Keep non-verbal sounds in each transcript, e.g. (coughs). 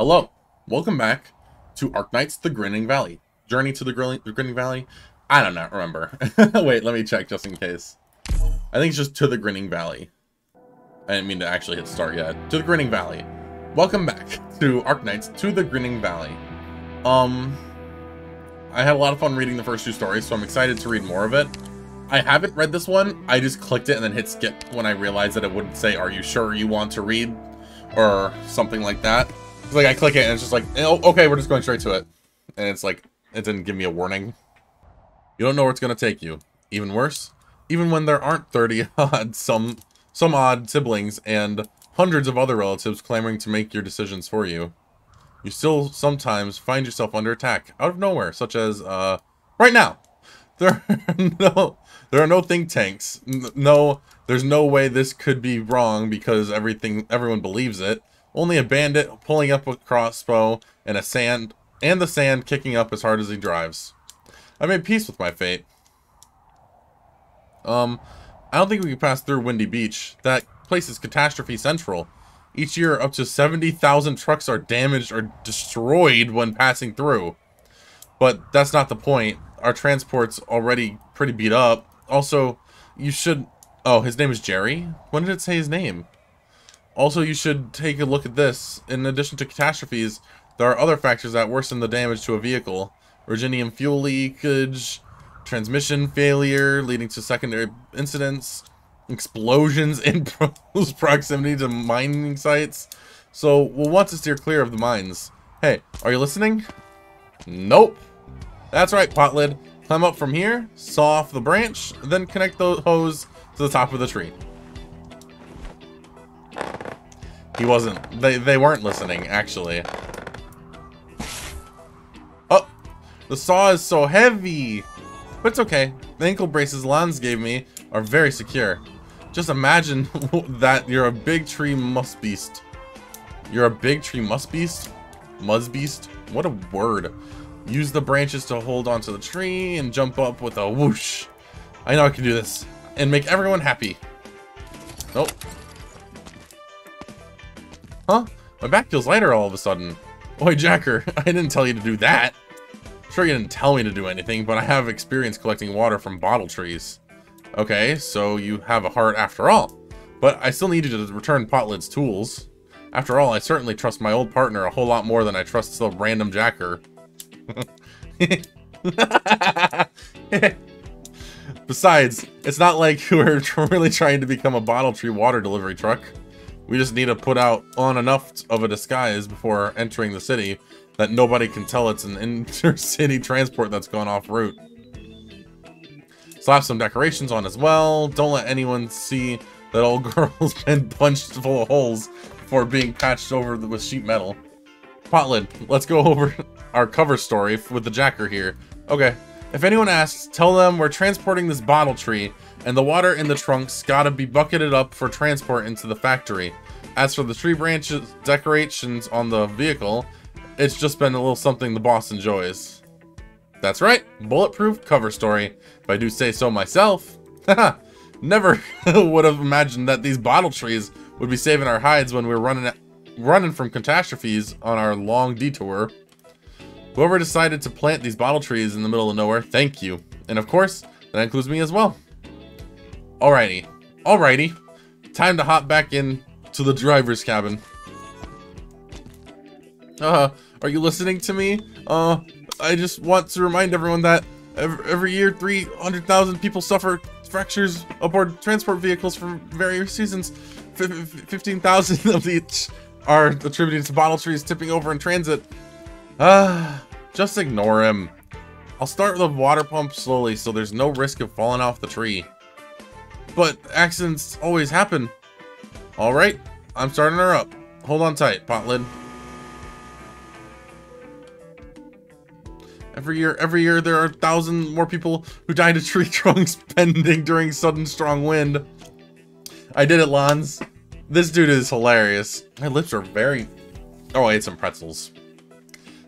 Hello, welcome back to Arknights The Grinning Valley. Journey to the Grinning, the Grinning Valley? I don't know, remember. (laughs) Wait, let me check just in case. I think it's just to the Grinning Valley. I didn't mean to actually hit start yet. To the Grinning Valley. Welcome back to Arknights to the Grinning Valley. Um, I had a lot of fun reading the first two stories, so I'm excited to read more of it. I haven't read this one. I just clicked it and then hit skip when I realized that it wouldn't say, are you sure you want to read? Or something like that. Like I click it and it's just like, oh, okay, we're just going straight to it. And it's like, it didn't give me a warning. You don't know where it's going to take you. Even worse, even when there aren't 30 (laughs) odd, some, some odd siblings and hundreds of other relatives clamoring to make your decisions for you. You still sometimes find yourself under attack out of nowhere, such as, uh, right now. (laughs) There are no, there are no think tanks. No, there's no way this could be wrong because everything, everyone believes it. Only a bandit pulling up a crossbow and a sand, and the sand kicking up as hard as he drives. I made peace with my fate. Um, I don't think we can pass through Windy Beach. That place is catastrophe central. Each year, up to 70,000 trucks are damaged or destroyed when passing through. But that's not the point. Our transport's already pretty beat up. Also, you should... Oh, his name is Jerry? When did it say his name? Also, you should take a look at this. In addition to catastrophes, there are other factors that worsen the damage to a vehicle. Originium fuel leakage, transmission failure leading to secondary incidents, explosions in (laughs) close proximity to mining sites. So we'll want to steer clear of the mines. Hey, are you listening? Nope. That's right, Potlid. Climb up from here, saw off the branch, then connect the hose to the top of the tree. He wasn't. They, they weren't listening, actually. Oh! The saw is so heavy! But it's okay. The ankle braces Lans gave me are very secure. Just imagine (laughs) that you're a big tree must beast. You're a big tree must beast? Muzz beast? What a word. Use the branches to hold onto the tree and jump up with a whoosh. I know I can do this. And make everyone happy. Nope. Huh? My back feels lighter all of a sudden. Oi, Jacker, (laughs) I didn't tell you to do that. Sure, you didn't tell me to do anything, but I have experience collecting water from bottle trees. Okay, so you have a heart after all. But I still need you to return Potlid's tools. After all, I certainly trust my old partner a whole lot more than I trust some random jacker. (laughs) Besides, it's not like (laughs) we're really trying to become a bottle tree water delivery truck. We just need to put out on enough of a disguise before entering the city that nobody can tell it's an (laughs) intercity transport that's gone off route. Slap some decorations on as well. Don't let anyone see that old (laughs) girl's been punched full of holes before being patched over with sheet metal. Potlid, let's go over (laughs) our cover story with the Jacker here. Okay, if anyone asks, tell them we're transporting this bottle tree, and the water in the trunks gotta be bucketed up for transport into the factory. As for the tree branches decorations on the vehicle, it's just been a little something the boss enjoys. That's right, bulletproof cover story, if I do say so myself. (laughs) Never (laughs) would have imagined that these bottle trees would be saving our hides when we we're running running from catastrophes on our long detour. Whoever decided to plant these bottle trees in the middle of nowhere, thank you. And of course, that includes me as well. Alrighty. Alrighty. Time to hop back in to the driver's cabin. Uh, are you listening to me? Uh, I just want to remind everyone that every, every year 300,000 people suffer fractures aboard transport vehicles for various reasons. 15,000 of each are attributed to bottle trees tipping over in transit. Ah, just ignore him. I'll start the water pump slowly so there's no risk of falling off the tree. But accidents always happen. Alright, I'm starting her up. Hold on tight, Potlid. Every year, every year there are a thousand more people who die to tree (laughs) trunks bending during sudden strong wind. I did it, Lans. This dude is hilarious. My lips are very... Oh, I ate some pretzels.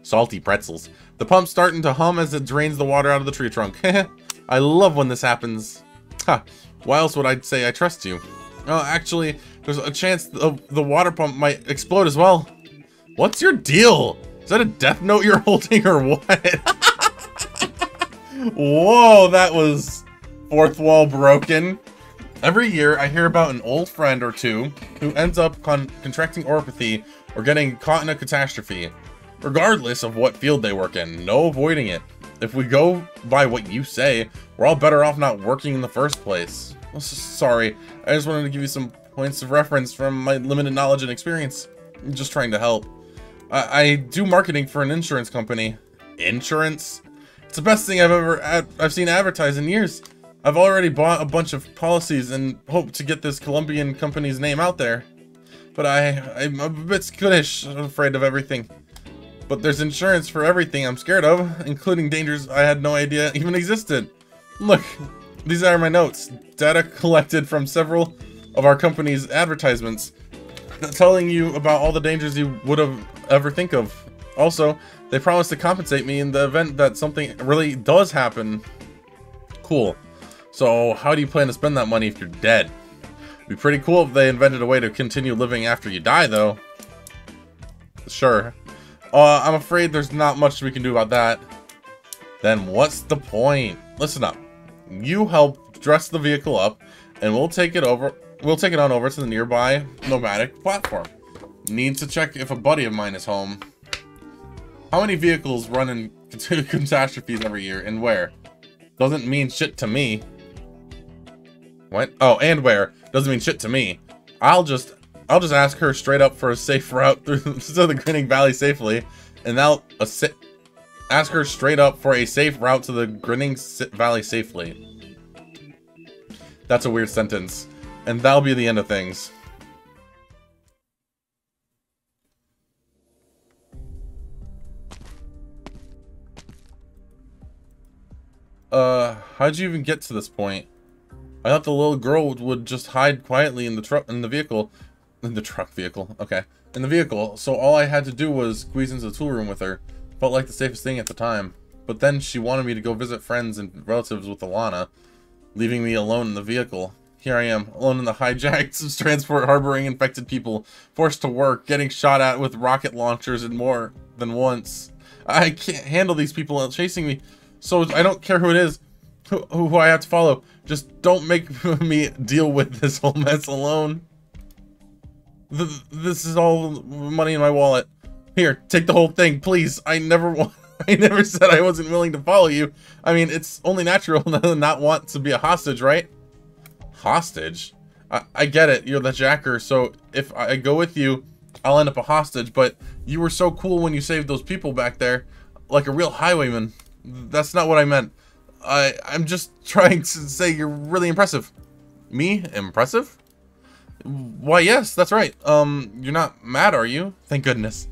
Salty pretzels. The pump's starting to hum as it drains the water out of the tree trunk. (laughs) I love when this happens. Ha, why else would I say I trust you? Oh, actually, there's a chance the, the water pump might explode as well. What's your deal? Is that a death note you're (laughs) holding or what? (laughs) Whoa, that was fourth wall broken. Every year, I hear about an old friend or two who ends up con contracting oripathy or getting caught in a catastrophe. Regardless of what field they work in, no avoiding it. If we go by what you say, we're all better off not working in the first place. Oh, sorry, I just wanted to give you some points of reference from my limited knowledge and experience. I'm just trying to help. I, I do marketing for an insurance company. Insurance? It's the best thing I've ever I've seen advertised in years. I've already bought a bunch of policies and hope to get this Colombian company's name out there. But I, I'm a bit skittish, afraid of everything. But there's insurance for everything I'm scared of, including dangers I had no idea even existed. Look, these are my notes. Data collected from several of our company's advertisements, telling you about all the dangers you would have ever think of. Also, they promised to compensate me in the event that something really does happen. Cool. So how do you plan to spend that money if you're dead? It'd be pretty cool if they invented a way to continue living after you die, though. Sure. Uh, I'm afraid there's not much we can do about that. Then what's the point? Listen up. You help dress the vehicle up, and we'll take it over. We'll take it on over to the nearby nomadic platform. Need to check if a buddy of mine is home. How many vehicles run in (laughs) catastrophes every year, and where? Doesn't mean shit to me. What? Oh, and where? Doesn't mean shit to me. I'll just I'll just ask her straight up for a safe route through (laughs) to the Grinning Valley safely, and I'll ask her straight up for a safe route to the Grinning Valley safely. That's a weird sentence, and that'll be the end of things. Uh, how'd you even get to this point? I thought the little girl would just hide quietly in the truck in the vehicle. (laughs) In the truck vehicle, okay. In the vehicle, so all I had to do was squeeze into the tool room with her. Felt like the safest thing at the time. But then she wanted me to go visit friends and relatives with Alanna, leaving me alone in the vehicle. Here I am, alone in the hijacked transport harboring infected people, forced to work, getting shot at with rocket launchers and more than once. I can't handle these people chasing me, so I don't care who it is who, who I have to follow. Just don't make (laughs) me deal with this whole mess alone. This is all money in my wallet. Here, take the whole thing, please. I never (laughs) I never said I wasn't willing to follow you. I mean, it's only natural (laughs) to not want to be a hostage, right? Hostage? I, I get it, you're the jacker, so if I go with you, I'll end up a hostage, but you were so cool when you saved those people back there, like a real highwayman. That's not what I meant. I, I'm just (laughs) trying to say you're really impressive. Me? Impressive? Why, yes, that's right. Um, you're not mad, are you? Thank goodness.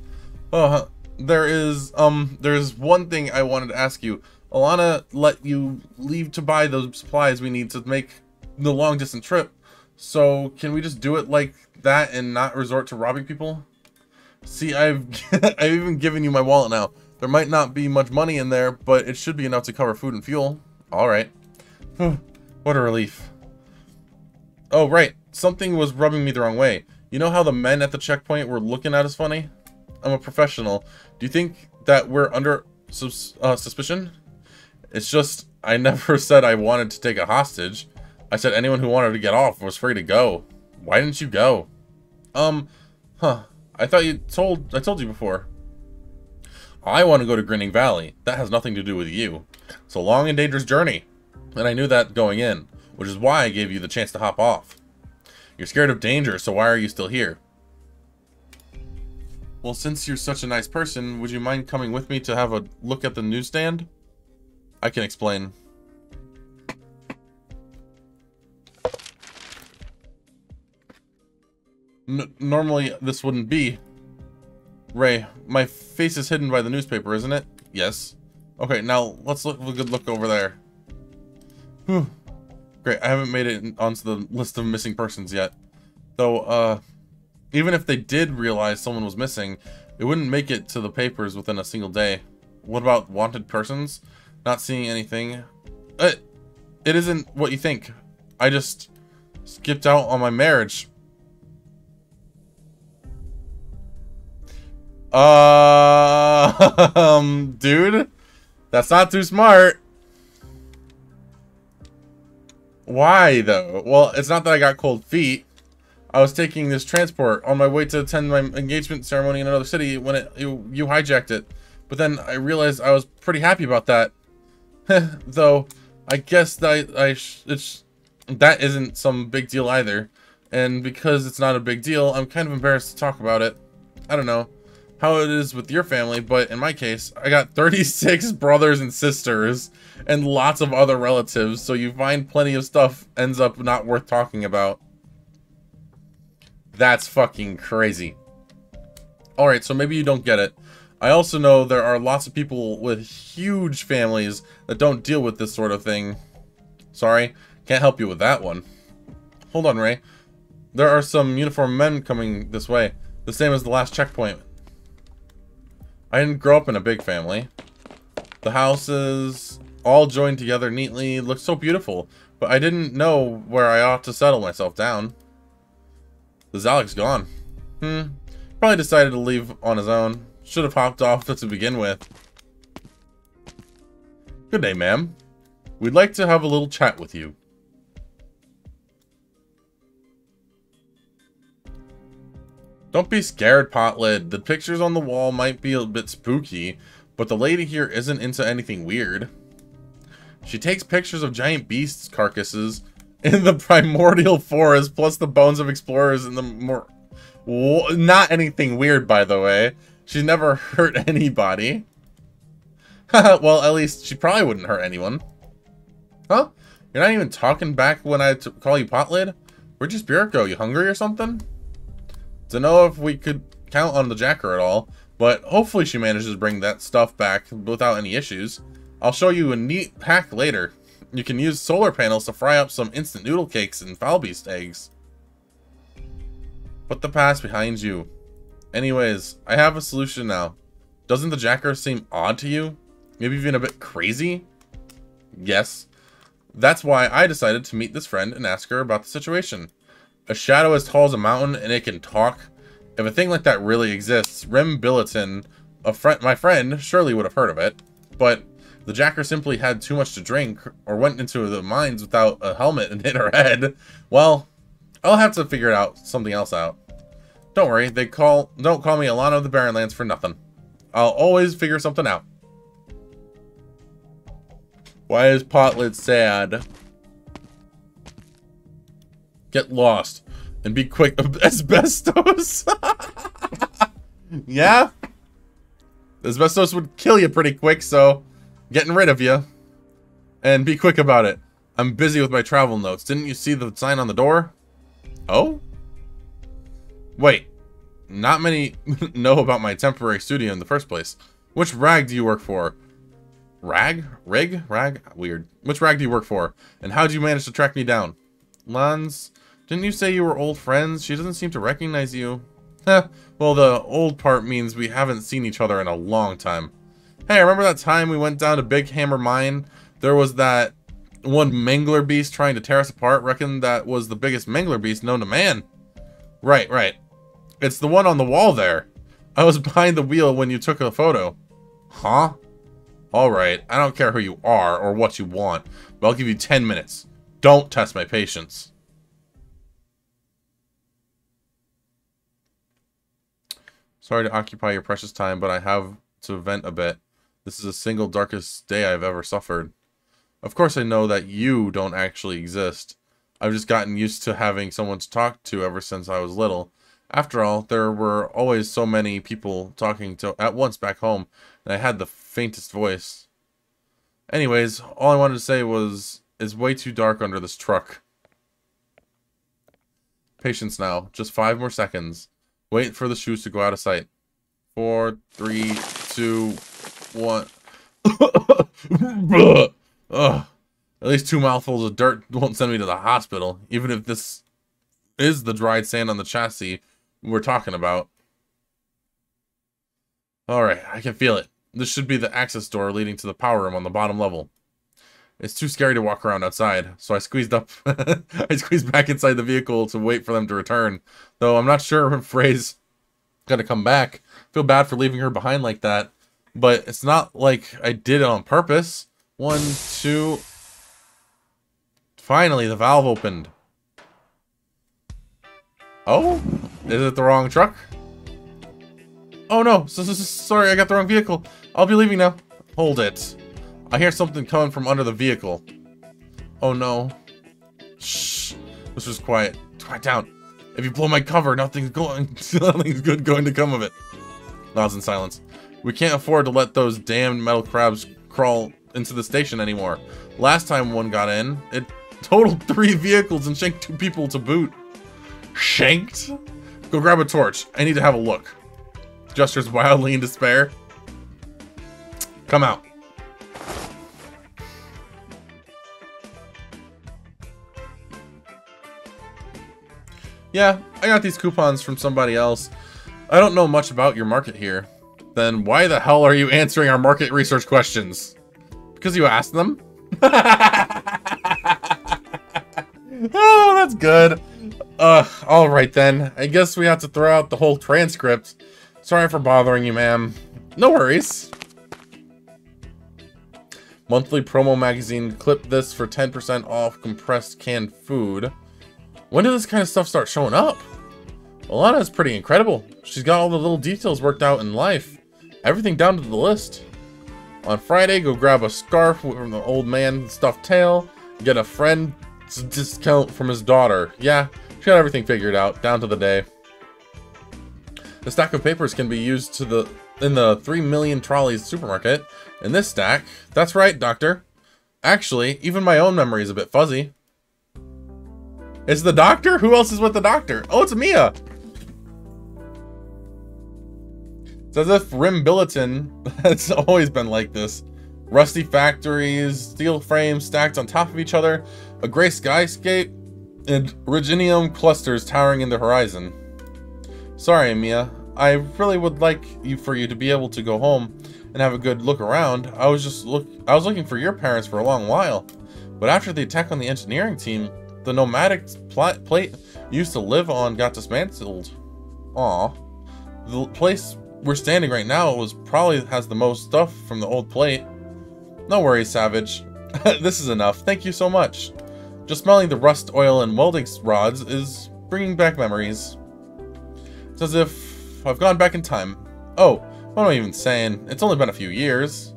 Uh, there is, um, there's one thing I wanted to ask you. Alanna let you leave to buy those supplies we need to make the long distance trip. So, can we just do it like that and not resort to robbing people? See, I've, (laughs) I've even given you my wallet now. There might not be much money in there, but it should be enough to cover food and fuel. Alright. (sighs) what a relief. Oh, right. Something was rubbing me the wrong way. You know how the men at the checkpoint were looking at us funny? I'm a professional. Do you think that we're under uh, suspicion? It's just, I (laughs) never said I wanted to take a hostage. I said anyone who wanted to get off was free to go. Why didn't you go? Um, huh. I thought you told, I told you before. I want to go to Grinning Valley. That has nothing to do with you. It's a long and dangerous journey. And I knew that going in, which is why I gave you the chance to hop off. You're scared of danger, so why are you still here? Well, since you're such a nice person, would you mind coming with me to have a look at the newsstand? I can explain. N normally, this wouldn't be, Ray, my face is hidden by the newspaper, isn't it? Yes. Okay, now let's look a good look over there. Whew. Great, I haven't made it onto the list of missing persons yet. Though, uh, even if they did realize someone was missing, it wouldn't make it to the papers within a single day. What about wanted persons? Not seeing anything. It, it isn't what you think. I just skipped out on my marriage. Uh, (laughs) um, dude, that's not too smart. Why, though? Well, it's not that I got cold feet. I was taking this transport on my way to attend my engagement ceremony in another city when it you, you hijacked it. But then I realized I was pretty happy about that. (laughs) Though, I guess that I, it's that isn't some big deal either. And because it's not a big deal, I'm kind of embarrassed to talk about it. I don't know how it is with your family, but in my case, I got (laughs) 36 brothers and sisters and lots of other relatives, so you find plenty of stuff ends up not worth talking about. That's fucking crazy. Alright, so maybe you don't get it. I also know there are lots of people with huge families that don't deal with this sort of thing. Sorry, can't help you with that one. Hold on, Ray. There are some uniformed men coming this way. The same as the last checkpoint. I didn't grow up in a big family. The houses all joined together neatly looked so beautiful, but I didn't know where I ought to settle myself down. The Zalak's gone. Hmm. Probably decided to leave on his own. Should have hopped off (laughs) to begin with. Good day, ma'am. We'd like to have a little chat with you. Don't be scared, Potlid. The pictures on the wall might be a bit spooky, but the lady here isn't into anything weird. She takes pictures of giant beasts carcasses in the (laughs) primordial forest, plus the bones of explorers in the more... Not anything weird, by the way. She's never (laughs) hurt anybody. (laughs) well, at least she probably wouldn't hurt anyone. Huh? You're not even talking back when I call you Potlid? Where'd your spirit go? You hungry or something? To know if we could count on the Jacker at all, but hopefully she manages to bring that stuff back without any issues. I'll show you a neat hack later. You can use solar panels to fry up some instant noodle cakes and foul beast eggs. Put the past behind you. Anyways, I have a solution now. Doesn't the Jacker seem odd to you? Maybe even a bit crazy? Yes. That's why I decided to meet this friend and ask her about the situation. A shadow as tall as a mountain and it can talk. If a thing like that really exists, Rim Billiton, a friend, my friend, surely would have heard of it. But the jacker simply had too much to drink or went into the mines without a helmet (laughs) and hit her head. Well, I'll have to figure out something else out. Don't worry, they call don't call me Alanna of the Barrenlands for nothing. I'll always figure something out. Why is Potlid sad? Get lost. And be quick. (laughs) Asbestos? yeah? Asbestos would kill you pretty quick, so... Getting rid of you. And be quick about it. I'm busy with my travel notes. Didn't you see the sign on the door? Oh? Wait. Not many (laughs) know about my temporary studio in the first place. Which rag do you work for? Rag? Rig? Rag? Weird. Which rag do you work for? And how did you manage to track me down? Lans? Didn't you say you were old friends? She doesn't seem to recognize you. Well the old part means we haven't seen each other in a long time. Hey, remember that time we went down to Big Hammer Mine? There was that one Mangler beast trying to tear us apart. Reckon that was the biggest Mangler beast known to man. Right, right. It's the one on the wall there. I was (laughs) behind the wheel when you took a photo. Huh? Alright, I don't care who you are or what you want, but I'll give you 10 minutes. Don't test my patience. Sorry to occupy your precious time, but I have to vent a bit. This is the single darkest day I've ever suffered. Of course I know that you don't actually exist. I've just gotten used to having someone to talk to ever since I was little. After all, there were always so many people talking to at once back home, and I had the faintest voice. Anyways, all I wanted to say was, it's way too dark under this truck. Patience now. Just five more seconds. Wait for the shoes to go out of sight. Four, three, two, one. (laughs) Ugh. At least two mouthfuls of dirt won't send me to the hospital, even if this is the dried sand on the chassis we're talking about. Alright, I can feel it. This should be the access door leading to the power room on the bottom level. It's too scary to walk around outside, so I squeezed up. (laughs) I squeezed back inside the vehicle to wait for them to return. Though I'm not sure (laughs) if Ray's Gotta come back. Feel bad for leaving her behind like that. But it's not like I did it on purpose. One, two... Finally, the valve opened. Oh? Is it the wrong truck? Oh no, so, so, so, sorry, I got the wrong vehicle. I'll be leaving now. Hold it. I hear something coming from under the vehicle. Oh no. Shh. This was quiet. Quiet down. If you blow my cover, nothing's going (laughs) nothing's good going to come of it. Nods in silence. We can't afford to let those damned metal crabs crawl into the station anymore. Last time one got in, it (laughs) totaled three vehicles and shanked two people to boot. Shanked? Go grab a torch. I need to have a look. Gestures wildly in despair. Come out. Yeah, I got these coupons from somebody else. I don't know much about your market here. Then why the hell are you answering our market research questions? Because you asked them? (laughs) oh, that's good. Uh, alright then. I guess we have to throw out the whole transcript. Sorry for bothering you, ma'am. No worries. Monthly promo magazine. Clip this for 10% off compressed canned food. When did this kind of stuff start showing up? Alanna is pretty incredible. She's got all the little details worked out in life. Everything down to the list. On Friday, go grab a scarf from the old man stuffed tail. Get a friend discount from his daughter. Yeah, she got everything figured out, down to the day. The stack of papers can be used to the in the 3 million trolleys supermarket. In this stack, that's right, doctor. Actually, even my own memory is a bit fuzzy. It's the doctor? Who else is with the doctor? Oh, it's Mia! It's as if Rim Billiton (laughs) has always been like this. Rusty factories, steel frames stacked on top of each other, a gray skyscape, and Originium clusters towering in the horizon. Sorry, Mia. I really would like you for you to be able to go home and have a good look around. I was just look I was looking for your parents for a long while. But after the attack on the engineering team, the nomadic plate used to live on got dismantled. Aw. The place we're standing right now was probably has the most stuff from the old plate. No worries, Savage. (laughs) this is enough. Thank you so much. Just smelling the rust oil and welding rods is bringing back memories. It's as if I've gone back in time. Oh, what am I even saying? It's only been a few years.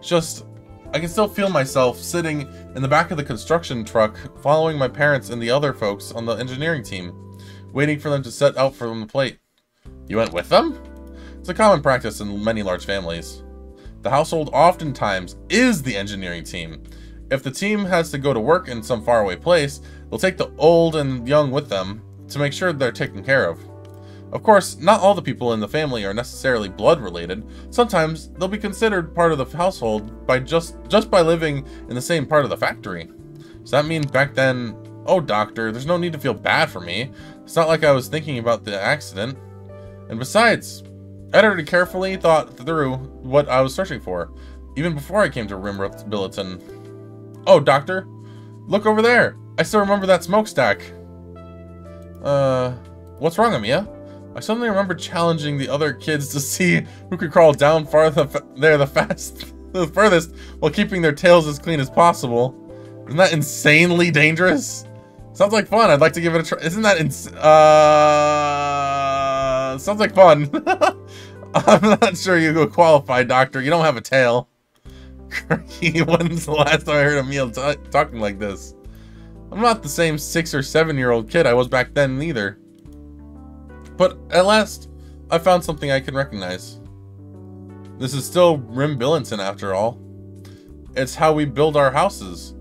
Just, I can still feel myself sitting in the back of the construction truck, following my parents and the other folks on the engineering team, waiting for them to set out from the plate. You went with them? It's a common practice in many large families. The household oftentimes is the engineering team. If the team has to go to work in some faraway place, they'll take the old and young with them to make sure they're taken care of. Of course, not all the people in the family are necessarily blood related. Sometimes they'll be considered part of the household by just just by living in the same part of the factory. Does that mean back then, oh doctor, there's no need to feel bad for me. It's not like I was thinking about the accident. And besides, I'd already carefully thought through what I was searching for, even before I came to Rim Billiton. Oh, doctor, look over there. I still remember that smokestack. Uh, what's wrong, Amiya? I suddenly remember challenging the other kids to see who could crawl down farther there the fast, (laughs) the furthest, while keeping their tails as clean as possible. Isn't that insanely dangerous? Sounds like fun. I'd like to give it a try. Isn't that ins- uh, sounds like fun. (laughs) I'm not sure you go qualify, doctor. You don't have a tail. (laughs) When's the last time I heard Emil talking like this? I'm not the same six or seven year old kid I was back then either. But at last, I found something I can recognize. This is still Rim Billiton after all. It's how we build our houses.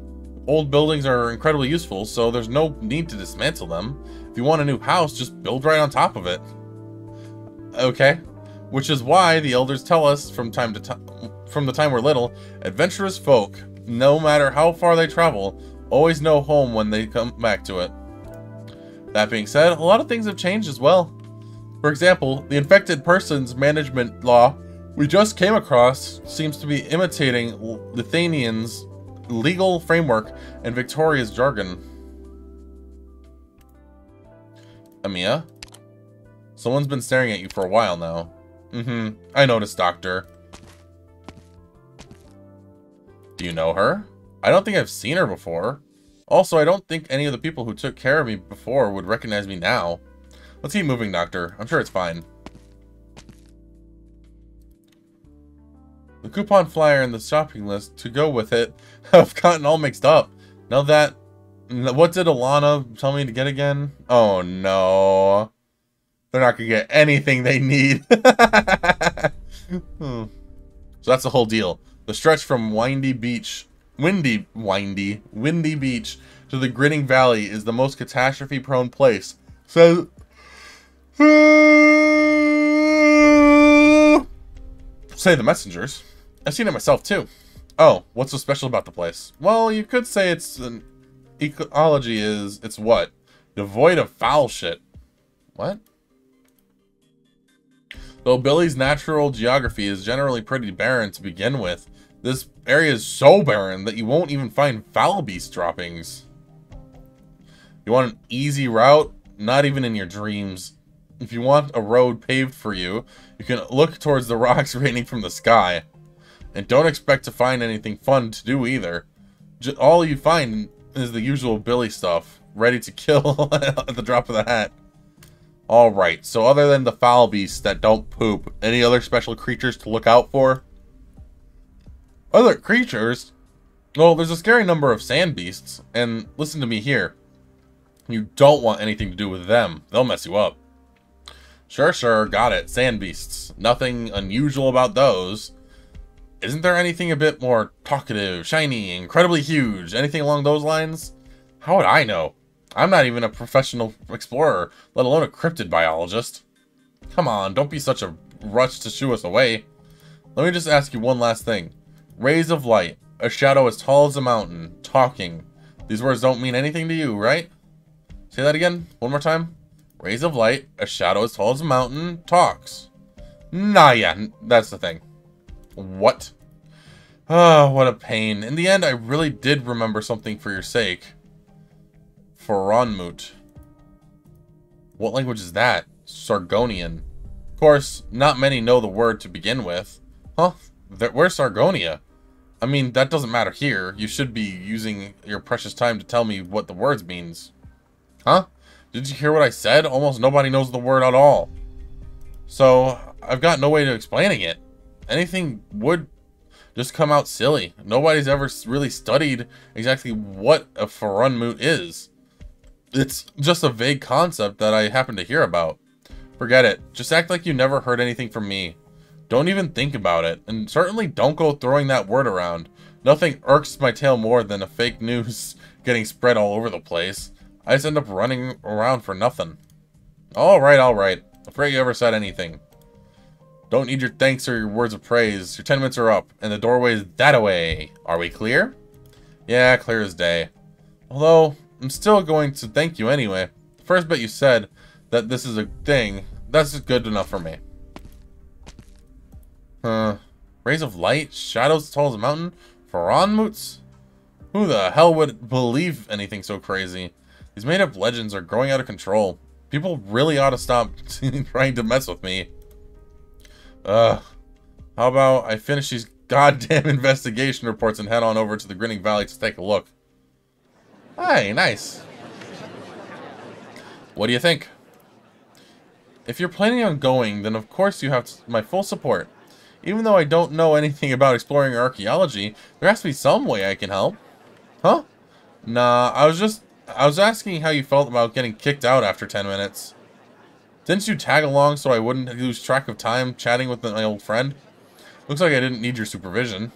Old buildings are incredibly useful, so there's no need to dismantle them. If you want a new house, just build right on top of it. Okay. Which is why the elders tell us from time to time, from the time we're little, adventurous folk, no matter how far they travel, always know home when they come back to it. That being said, a lot of things have changed as well. For example, the infected persons management law we just came across seems to be imitating Leithanian's legal framework and Victoria's jargon. Amiya? Someone's been staring at you for a while now. Mm-hmm. I noticed, Doctor. Do you know her? I don't think I've seen her before. Also, I don't think any of the people who took care of me before would recognize me now. Let's keep moving, Doctor. I'm sure it's fine. The coupon flyer and the shopping list to go with it (laughs) have gotten all mixed up. Now that... What did Alanna tell me to get again? Oh, no. They're not going to get anything they need. (laughs) hmm. So that's the whole deal. The stretch from Windy Beach, Windy, Windy, Windy Beach to the Grinning Valley is the most catastrophe-prone place. Says... (laughs) Say the messengers. I've seen it myself too. Oh, what's so special about the place? Well, you could say it's an ecology is it's what? Devoid of foul shit. What? Though Billy's natural geography is generally pretty barren to begin with, this area is so barren that you won't even find foul beast droppings. You want an easy route? Not even in your dreams. If you want a road paved for you, you can look towards the (laughs) rocks raining from the sky. And don't expect to find anything fun to do either. All you find is the usual Billy stuff, ready to kill (laughs) at the drop of the hat. Alright, so other than the foul beasts that don't poop, any other special creatures to look out for? Other creatures? Well, there's a scary number of sand beasts, and listen to me here. You don't want anything to do with them. They'll mess you up. Sure, sure, got it. Sand beasts. Nothing unusual about those. Isn't there anything a bit more talkative, shiny, incredibly huge? Anything along those lines? How would I know? I'm not even a professional explorer, let alone a cryptid biologist. Come on, don't be such a rush to shoo us away. Let me just ask you one last thing. Rays of light, a shadow as tall as a mountain, talking. These words don't mean anything to you, right? Say that again, one more time. Rays of light, a shadow as tall as a mountain, talks. Nah, yeah, that's the thing. What? Oh, what a pain. In the end, I really did remember something for your sake. Faronmut. What language is that? Sargonian. Of course, not many know the word to begin with. Huh? Where's Sargonia? I mean, that doesn't matter here. You should be using your precious time to tell me what the words means. Huh? Did you hear what I said? Almost nobody knows the word at all. So, I've got no way to explaining it. Anything would just come out silly. Nobody's ever really studied exactly what a Faronmut is it's just a vague concept that I happen to hear about. Forget it. Just act like you never heard anything from me. Don't even think about it, and certainly don't go throwing that word around. Nothing irks my tail more than a fake (laughs) news getting spread all over the place. I just end up running around for nothing. Alright, alright. Afraid you ever said anything. Don't need your thanks or your words of praise. Your 10 minutes are up, and the doorway is that away. Are we clear? Yeah, clear as day. Although, I'm still going to thank you anyway. The first bit you said that this is a thing, that's good enough for me. Uh, rays of light, shadows as tall as a mountain, Faronmuts? Who the hell would believe anything so crazy? These made-up legends are growing out of control. People really ought to stop (laughs) trying to mess with me. Ugh. How about I finish these goddamn (laughs) investigation reports and head on over to the Grinning Valley to take a look. Hey, nice. What do you think? If you're planning on going, then of course you have my full support. Even though I don't know anything about exploring archaeology, there has to be some way I can help. Huh? Nah, I was just... I was asking how you felt about getting kicked out after 10 minutes. Didn't you tag along so I wouldn't lose track of time chatting with my old friend? Looks like I didn't need your supervision.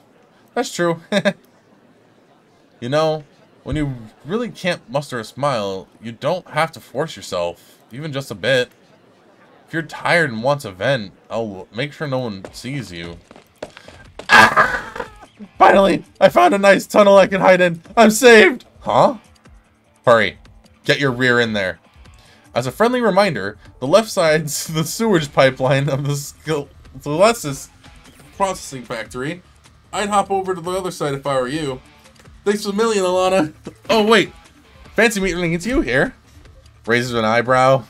That's true. (laughs) you know, when you really can't muster a smile, you don't have to force yourself, even just a bit. If you're tired and want to vent, I'll make sure no one sees you. Ah! (coughs) Finally, I found a nice tunnel I can hide in. I'm saved! Huh? Hurry, get your rear in there. As a friendly reminder, the left side's (laughs) the sewage pipeline of the Scalesis processing factory. I'd hop over to the other side if I were you. Thanks the million, Alanna. (laughs) Oh, wait. Fancy meeting it's you here. Raises an eyebrow.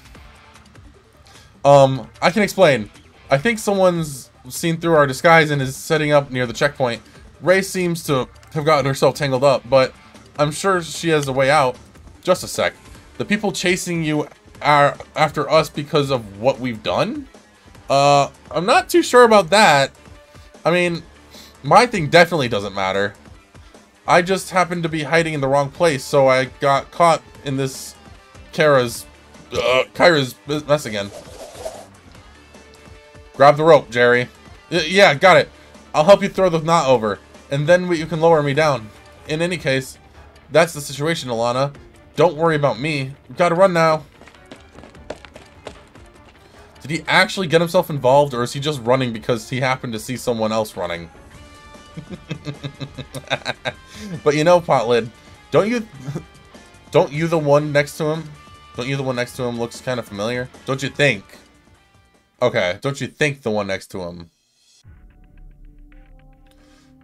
Um, I can explain. I think someone's seen through our disguise and is setting up near the checkpoint. Ray seems to have gotten herself tangled up, but I'm sure she has a way out. Just a sec. The people chasing you are after us because of what we've done? Uh, I'm not too sure about that. I mean, my thing definitely doesn't matter. I just happened to be hiding in the wrong place, so I got caught in this Kara's, uh, Kyra's mess again. Grab the rope, Jerry. Y yeah, got it. I'll help you throw the knot over, and then you can lower me down. In any case, that's the situation, Alanna. Don't worry about me. We've got to run now. Did he actually get himself involved, or is he just running because he happened to see someone else running? (laughs) but you know, Potlid, don't you... (laughs) Don't you the one next to him? Don't you the one next to him looks kind of familiar? Don't you think? Okay, don't you think the one next to him?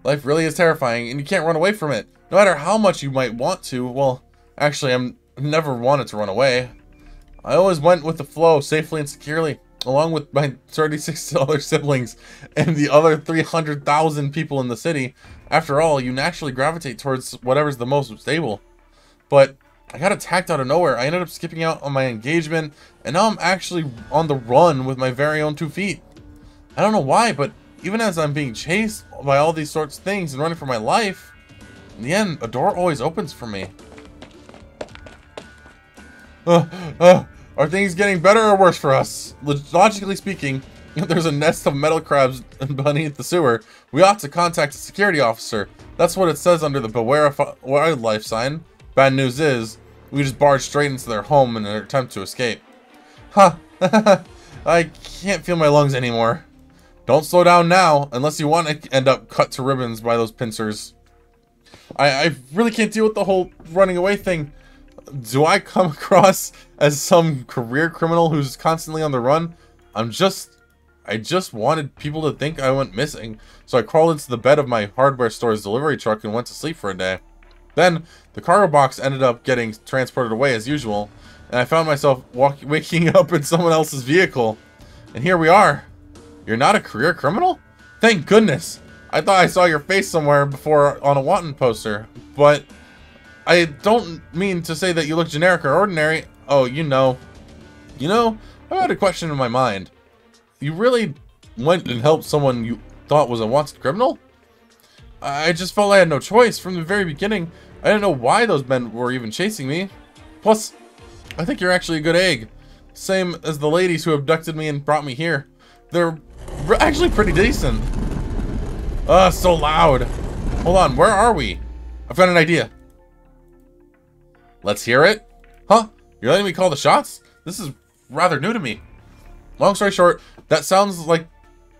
Life really is terrifying, and you can't run away from it. No matter how much you might want to. Well, actually, I'm never wanted to run away. I always went with the flow, safely and securely, along with my 36 other (laughs) siblings and the other 300,000 people in the city. After all, you naturally gravitate towards whatever's the most stable. But I got attacked out of nowhere. I ended up skipping out on my engagement, and now I'm actually on the run with my very own two feet. I don't know why, but even as I'm being chased by all these sorts of things and running for my life, in the end, a door always opens for me. Uh, uh, are things getting better or worse for us? Logically speaking, if (laughs) there's a nest of metal crabs (laughs) beneath the sewer, we ought to contact a security officer. That's what it says under the Beware of Wildlife sign. Bad news is, we just barged straight into their home in an attempt to escape. Huh. (laughs) I can't feel my lungs anymore. Don't slow down now, unless you want to end up cut to ribbons by those pincers. I, I really can't deal with the whole running away thing. Do I come (laughs) across as some career criminal who's constantly on the run? I'm just... I just wanted people to think I went missing, so I crawled into the bed of my hardware store's delivery truck and went to sleep for a day. Then, the cargo box ended up getting transported away as usual, and I found myself (laughs) waking up in someone else's vehicle. And here we are. You're not a career criminal? Thank goodness. I thought I saw your face somewhere before on a wanton poster, but I don't mean to say that you look generic or ordinary. Oh, you know. You know, I had a question in my mind. You really went and helped someone you thought was a wanted criminal? I just felt I had no choice. From the very beginning, I didn't know why those men were even chasing me. Plus, I think you're actually a good egg. Same as the ladies who abducted me and brought me here. They're actually pretty decent. Ugh, so loud. Hold on, where are we? I've got an idea. Let's hear it. Huh? You're letting me call the shots? This is rather new to me. Long story short, that sounds like...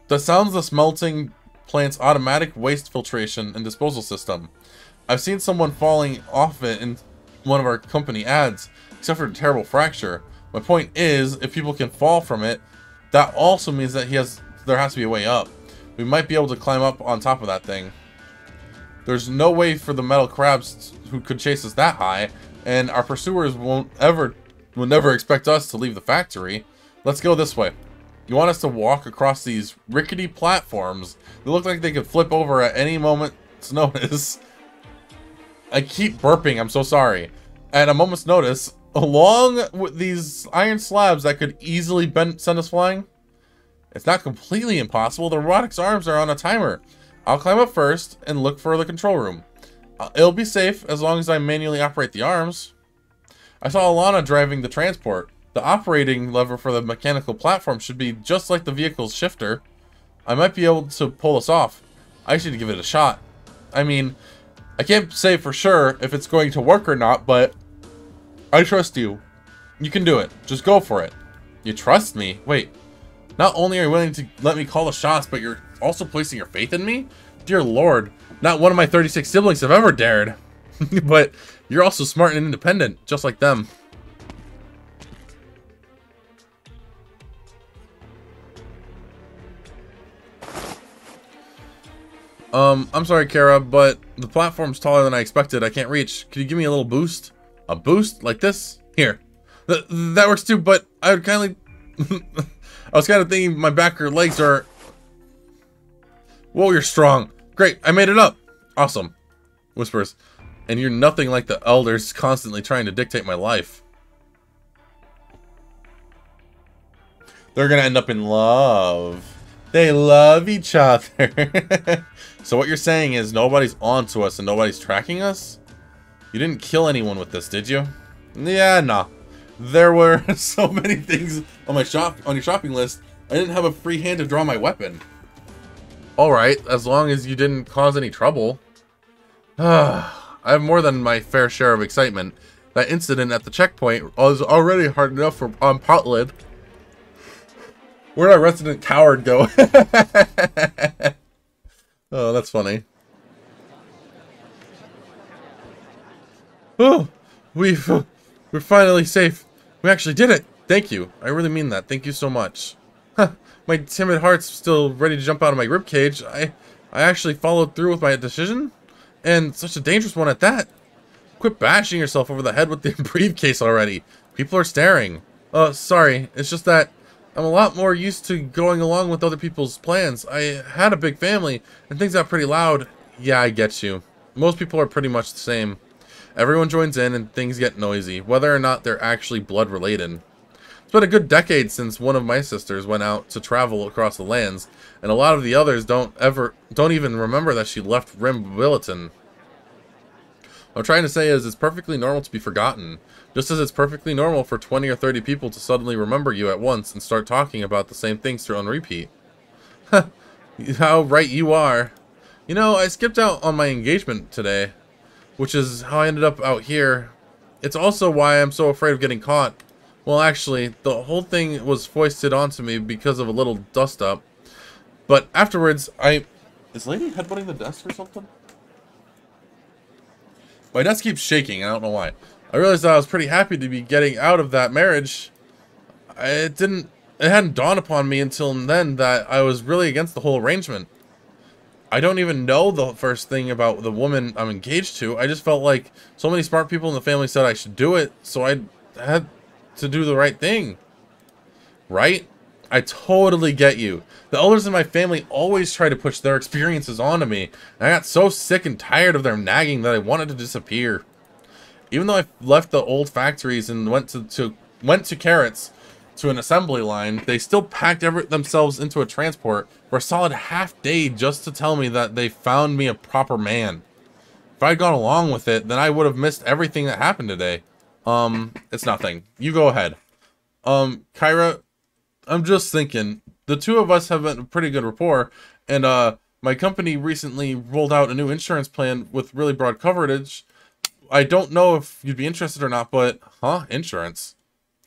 That sounds the smelting plant's automatic waste filtration and disposal system. I've seen someone falling off it in one of our company ads, except for a terrible fracture. My point is, if people can fall from it, that also means that he has there has to be a way up. We might be able to climb up on top of that thing. There's no way for the metal crabs who could chase us that high, and our pursuers won't ever, will never expect us to leave the factory. Let's go this way. You want us to walk across these rickety platforms that look like they could flip over at any moment's (laughs) notice. I keep burping, I'm so sorry. At a moment's notice, along with these iron slabs that could easily bend, send us flying. It's not completely impossible. The robotics arms are on a timer. I'll climb up first and look for the control room. Uh, it'll be safe as long as I manually operate the arms. I saw Alanna driving the transport. The operating lever for the mechanical platform should be just like the vehicle's shifter. I might be able to pull this off. I should give it a shot. I mean, I can't say for sure if it's going to work or not, but I trust you. You can do it. Just go for it. You trust me? Wait. Not only are you willing to let me call the shots, but you're also placing your faith in me? Dear lord, not one of my 36 siblings have ever dared. (laughs) but you're also smart and independent, just like them. Um, I'm sorry, Kara, but the platform's taller than I expected. I can't reach. Could you give me a little boost? A boost? Like this? Here. Th that works too, but I would kindly... (laughs) I was kind of thinking my back or legs are... Whoa, you're strong. Great, I made it up. Awesome. Whispers. And you're nothing like the elders constantly trying to dictate my life. They're gonna end up in love. They love each other. (laughs) so what you're saying is nobody's onto us and nobody's tracking us? You didn't kill anyone with this, did you? Yeah, nah. There were (laughs) so many things on my shop on your shopping list. I didn't have a free hand to draw my weapon. Alright, as long as you didn't cause any trouble. (sighs) I have more than my fair share of excitement. That incident at the checkpoint was already hard enough for on Potlid. Where'd our resident coward go? (laughs) oh, that's funny. Oh, we've, we're finally safe. We actually did it. Thank you. I really mean that. Thank you so much. Huh, my timid heart's still ready to jump out of my ribcage. I, I actually followed through with my decision, and such a dangerous one at that. Quit bashing yourself over the head with the (laughs) briefcase already. People are staring. Uh, sorry. It's just that I'm a lot more used to going along with other people's plans. I had a big family, and things got pretty loud. Yeah, I get you. Most people are pretty much the same. Everyone joins in and things get noisy, whether or not they're actually blood related. It's been a good decade since one of my sisters went out to travel across the lands, and a lot of the others don't ever don't even remember that she left Rim Billiton. What I'm trying to say is it's perfectly normal to be forgotten, just as it's perfectly normal for 20 or 30 people to suddenly remember you at once and start talking about the same things through on repeat. (laughs) How right you are. You know, I skipped out on my engagement today, which is how I ended up out here. It's also why I'm so afraid of getting caught. Well, actually, the whole thing was foisted onto me because of a little dust-up. But afterwards, I... Is Lady headbutting the desk or something? My desk keeps shaking, I don't know why. I realized I was pretty happy to be getting out of that marriage. It didn't... It hadn't dawned upon me until then that I was really against the whole arrangement. I don't even know the first thing about the woman I'm engaged to. I just felt like so many smart people in the family said I should do it, so I had to do the right thing. Right? I totally get you. The elders in my family always try to push their experiences onto me. I got so sick and tired of their nagging that I wanted to disappear. Even though I left the old factories and went to, to went to Carrots to an assembly line, they still packed every, themselves into a transport for a solid half day just to tell me that they found me a proper man. If I'd gone along with it, then I would have missed everything that happened today. Um, it's nothing. You go ahead. Um, Kyra, I'm just thinking, the two of us have a pretty good rapport, and uh, my company recently rolled out a new insurance plan with really broad coverage. I don't know if you'd be interested or not, but huh, insurance.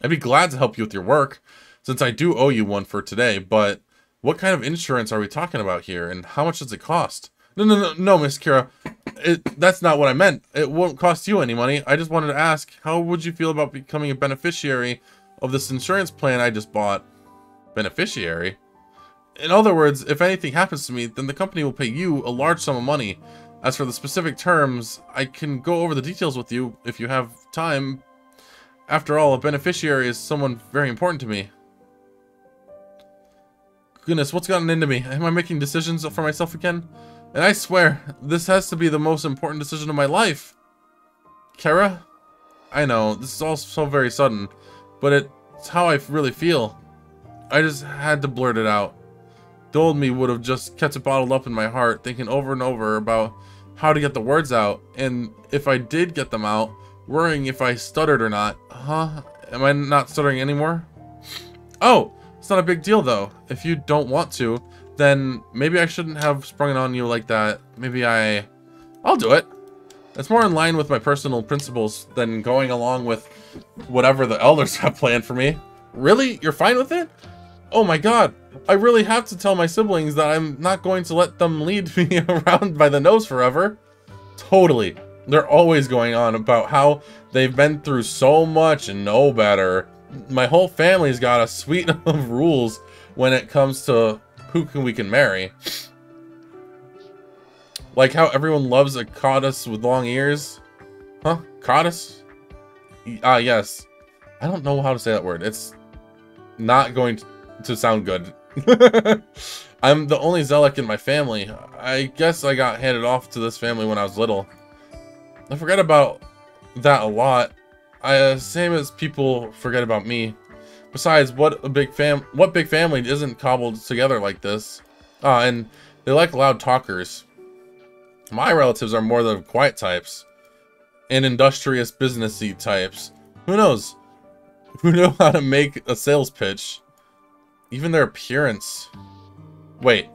I'd be glad to help you with your work, since I do owe you one for today. But what kind of insurance are we talking about here, and how much does it cost? No, no, no, no, Miss Kira. It, that's not what I meant. It won't cost you any money. I just wanted to ask, how would you feel about becoming a beneficiary of this insurance plan I just bought? beneficiary. In other words, if anything happens to me, then the company will pay you a large sum of money. As for the specific terms, I can go over the details with you if you have time. After all, a beneficiary is someone very important to me. Goodness, what's gotten into me? Am I making decisions for myself again? And I swear, this has to be the most important decision of my life. Kara? I know, this is all so very sudden, but it's how I really feel. I just had to blurt it out. The old me would have just kept it bottled up in my heart, thinking over and over about how to get the words out, and if I did get them out, worrying if I stuttered or not. Huh? Am I not stuttering anymore? Oh, it's not a big deal though. If you don't want to, then maybe I shouldn't have sprung it on you like that. Maybe I... I'll do it. It's more in line with my personal principles than going along with whatever the elders (laughs) have planned for me. Really? You're fine with it? Oh my god, I really have to tell my siblings that I'm not going to let them lead (laughs) me around by the nose forever. Totally. They're always going on about how they've been through so much and know better. My whole family's got a suite (laughs) of rules when it comes to who can we can marry. Like how everyone loves a Codus with long ears. Huh? Codus? Ah, yes. I don't know how to say that word. It's not going to sound good. (laughs) I'm the only Zalak in my family. I guess I got handed off to this family when I was little. I forget about that a lot. I uh, same as people forget about me. Besides, what a big fam what big family isn't cobbled together like this? Ah, uh, and they like loud talkers. My relatives are more the quiet types. And industrious businessy types. Who knows? Who know (laughs) how to make a sales pitch? Even their appearance. Wait.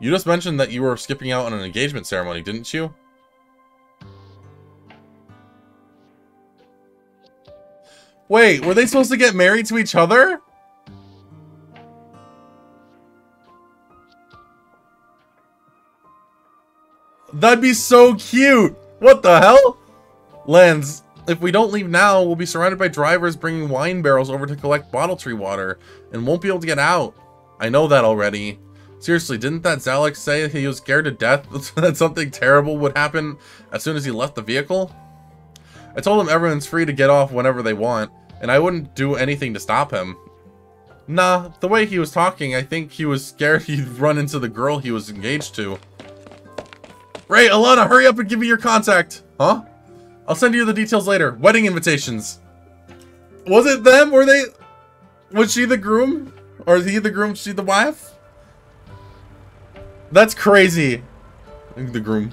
You just mentioned that you were skipping out on an engagement ceremony, didn't you? Wait, were they supposed to get married to each other? That'd be so cute. What the hell? Lens, if we don't leave now, we'll be surrounded by drivers bringing wine barrels over to collect bottle tree water and won't be able to get out. I know that already. Seriously, didn't that Zalak say he was scared to death (laughs) that something terrible would happen as soon as he left the vehicle? I told him everyone's free to get off whenever they want, and I wouldn't do anything to stop him. Nah, the way he was talking, I think he was scared (laughs) he'd run into the girl he was engaged to. Ray, Alanna, hurry up and give me your contact. Huh? I'll send you the details later. Wedding invitations. Was it them? Were they... Was she the groom? Or is he the groom? She the wife? That's crazy. The groom.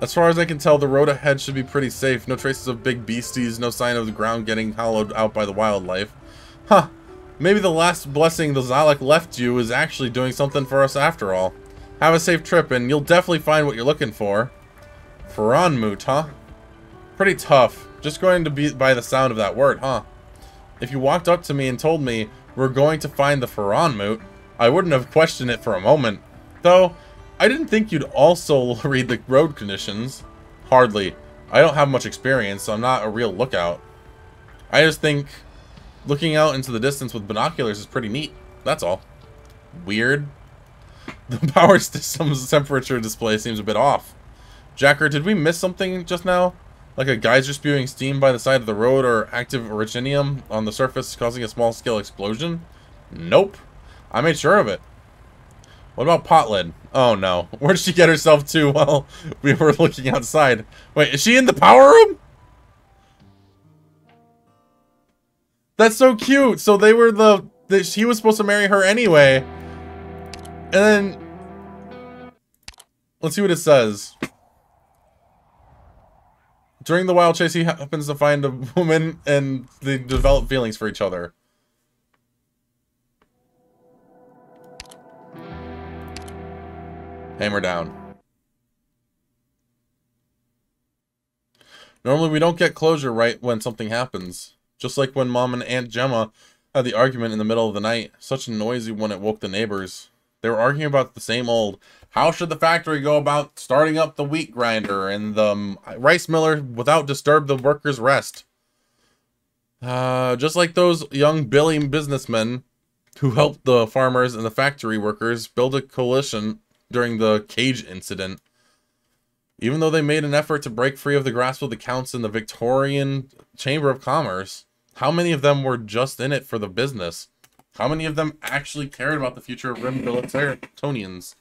As far as I can tell, the road ahead should be pretty safe. No traces of big beasties, no sign of the ground getting hollowed out by the wildlife. Huh. Maybe the last blessing the Zalak left you is actually doing something for us after all. Have a safe trip, and you'll definitely find what you're looking for. Faranmut, huh? Pretty tough. Just going to be by the sound of that word, huh? If you walked up to me and told me we're going to find the Faranmut, I wouldn't have questioned it for a moment. Though, I didn't think you'd also (laughs) read the road conditions. Hardly. I don't have much experience, so I'm not a real lookout. I just think looking out into the distance with binoculars is pretty neat. That's all. Weird. (laughs) The power (laughs) system's temperature display seems a bit off. Jacker, did we miss something just now? Like a geyser spewing steam by the side of the road or active originium on the surface causing a small-scale explosion? Nope. I made sure of it. What about Potlid? Oh no. (laughs) Where did she get herself to while (laughs) we were looking outside? Wait, is she in the power room? That's so cute. So they were the, the he was supposed to marry her anyway. And then let's see what it says. During the wild chase, he happens to find a (laughs) woman and they develop feelings for each other. Hammer down. Normally we don't get closure right when something happens. Just like when Mom and Aunt Gemma had the argument in the middle of the night. Such a noisy one it woke the neighbors. They were arguing about the same old, how should the factory go about starting up the wheat grinder and the um, rice miller without disturb the workers' rest? Uh, just like those young Billy businessmen who helped the farmers and the factory workers build a coalition during the cage incident. Even though they made an effort to break free of the grasp of the counts in the Victorian Chamber of Commerce, how many of them were just in it for the business? How many of them actually cared about the future of Rim Billitonians?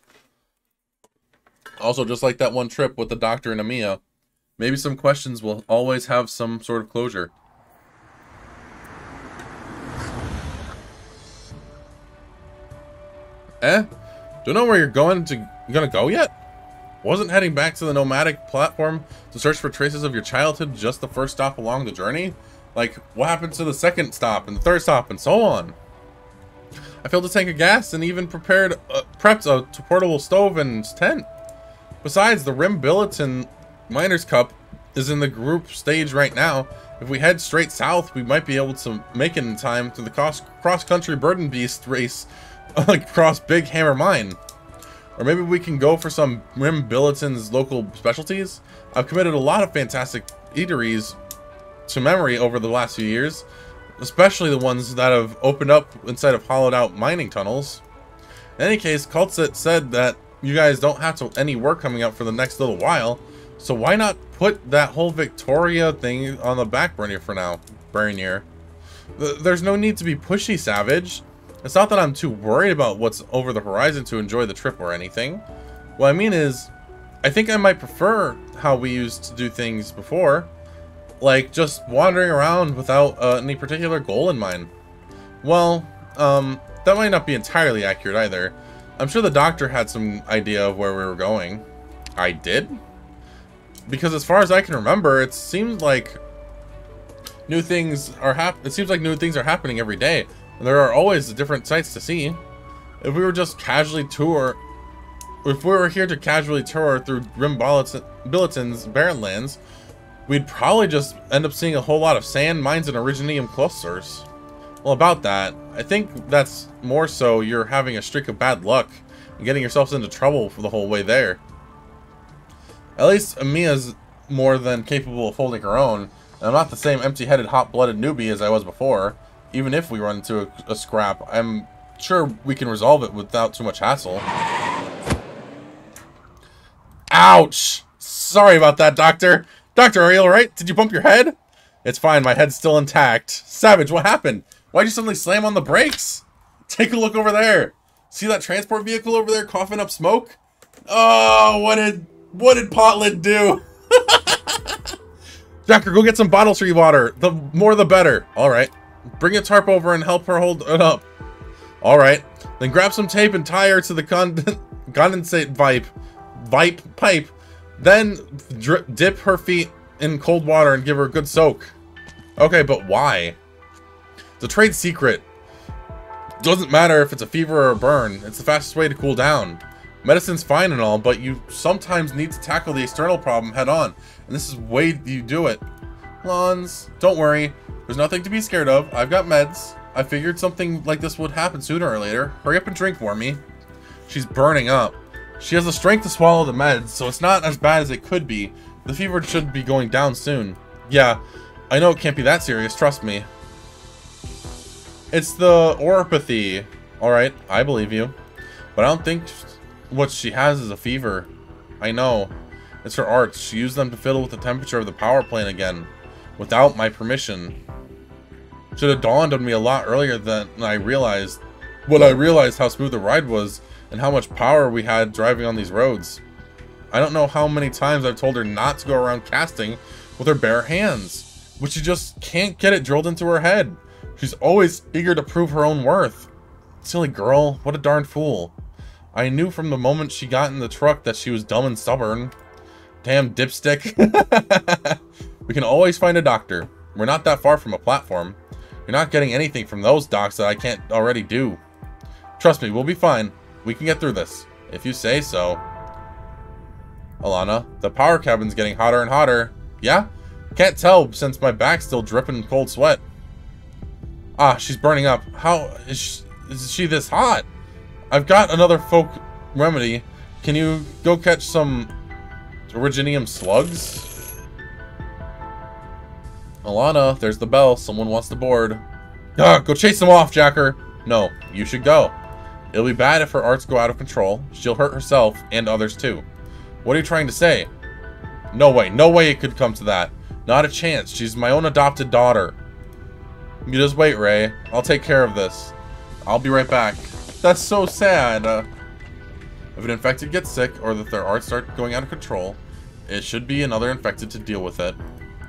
Also, just like that one trip with the doctor and Amiya, maybe some questions will always have some sort of closure. Eh? Don't know where you're going to you gonna go yet? Wasn't heading back to the nomadic platform to search for traces of your childhood just the first stop along the journey? Like, what happened to the second stop and the third stop and so on? I filled a tank of gas and even prepared, uh, prepped a portable stove and tent. Besides, the Rim Billiton Miners Cup is in the group stage right now. If we head straight south, we might be able to make it in time to the cross-country Burden Beast race (laughs) across Big Hammer Mine. Or maybe we can go for some Rim Billiton's local specialties. I've committed a lot of fantastic eateries to memory over the last few years, especially the ones that have opened up inside of hollowed out mining tunnels. In any case, Kal'tsit said that you guys don't have to any work coming up for the next little while, so why not put that whole Victoria thing on the back burner for now, Bernier? There's no need to be pushy, Savage. It's not that I'm too worried about what's over the horizon to enjoy the trip or anything. What I mean is, I think I might prefer how we used to do things before. Like, just wandering around without uh, any particular goal in mind. Well, um, that might not be entirely accurate either. I'm sure the doctor had some idea of where we were going. I did? Because as far as I can remember, it seems like new things are hap- it seems like new things are happening every day. There are always different sights to see. If we were just casually tour if we were here to casually tour through Grim Billiton's barren lands, we'd probably just end up seeing a whole lot of sand mines and originium clusters. Well, about that, I think that's more so you're having a streak of bad luck and getting yourselves into trouble for the whole way there. At least Amiya's more than capable of holding her own, and I'm not the same empty-headed, hot-blooded newbie as I was before. Even if we run into a, a scrap, I'm sure we can resolve it without too much hassle. Ouch! Sorry about that, Doctor. Doctor, are you alright? Did you bump your head? It's fine, my head's still intact. Savage, what happened? Why'd you suddenly slam on the brakes? Take a look over there. See that transport vehicle over there coughing up smoke? Oh, what did what did Potlid do? (laughs) Doctor, go get some bottles for water. The more the better. Alright. Bring a tarp over and help her hold it up. Alright. Then grab some tape and tie her to the con (laughs) condensate pipe. Vipe pipe. Then dip her feet in cold water and give her a good soak. Okay, but why? A trade secret. Doesn't matter if it's a fever or a burn. It's the fastest way to cool down. Medicine's fine and all, but you sometimes need to tackle the external problem head on. And this is the way you do it. Lons, don't worry. There's nothing to be scared of. I've got meds. I figured something like this would happen sooner or later. Hurry up and drink for me. She's burning up. She has the strength to swallow the meds, so it's not as bad as it could be. The fever should be going down soon. Yeah, I know it can't be that serious, trust me. It's the oropathy. Alright, I believe you. But I don't think what she has is a fever. I know. It's her arts. She used them to fiddle with the temperature of the power plant again. Without my permission. Should have dawned on me a lot earlier than I realized. When I realized how smooth the ride was and how much power we had driving on these roads. I don't know how many times I've told her not to go around casting with her bare hands, but she just can't get it drilled into her head. She's always eager to prove her own worth. Silly girl, what a darn fool. I knew from the moment she got in the truck that she was dumb and stubborn. Damn dipstick. (laughs) we can always find a doctor. We're not that far from a platform. You're not getting anything from those docs that I can't already do. Trust me, we'll be fine. We can get through this, if you say so. Alanna, the power cabin's getting hotter and hotter. Yeah? Can't tell since my back's still dripping cold sweat. Ah, she's burning up. How is she, is she this hot? I've got another folk remedy. Can you go catch some originium slugs? Alanna, there's the bell. Someone wants to board. Ah, go chase them off, Jacker. No, you should go. It'll be bad if her arts go out of control. She'll hurt herself and others too. What are you trying to say? No way, no way it could come to that. Not a chance. She's my own adopted daughter. You just wait, Ray. I'll take care of this. I'll be right back. That's so sad. Uh, if an infected gets sick or that their arts start going out of control, it should be another infected to deal with it.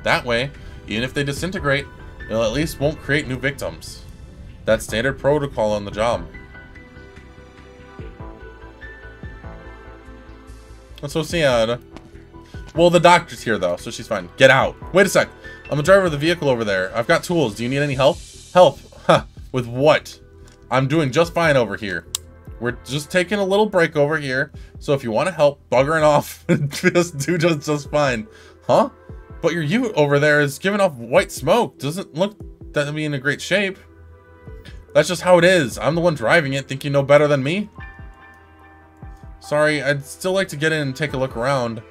That way, even if they disintegrate, it'll at least won't create new victims. That's standard protocol on the job. That's so sad. Well, the doctor's here, though, so she's fine. Get out. Wait a sec. I'm the driver of the vehicle over there. I've got tools. Do you need any help? Help? Huh. With what? I'm doing just fine over here. We're just taking a little break over here. So if you want to help buggering off, (laughs) just do just, just fine. Huh? But your ute over there is giving off white smoke. Doesn't look that be in a great shape. That's just how it is. I'm the one driving it. Think you know better than me? Sorry, I'd still like to get in and take a look around.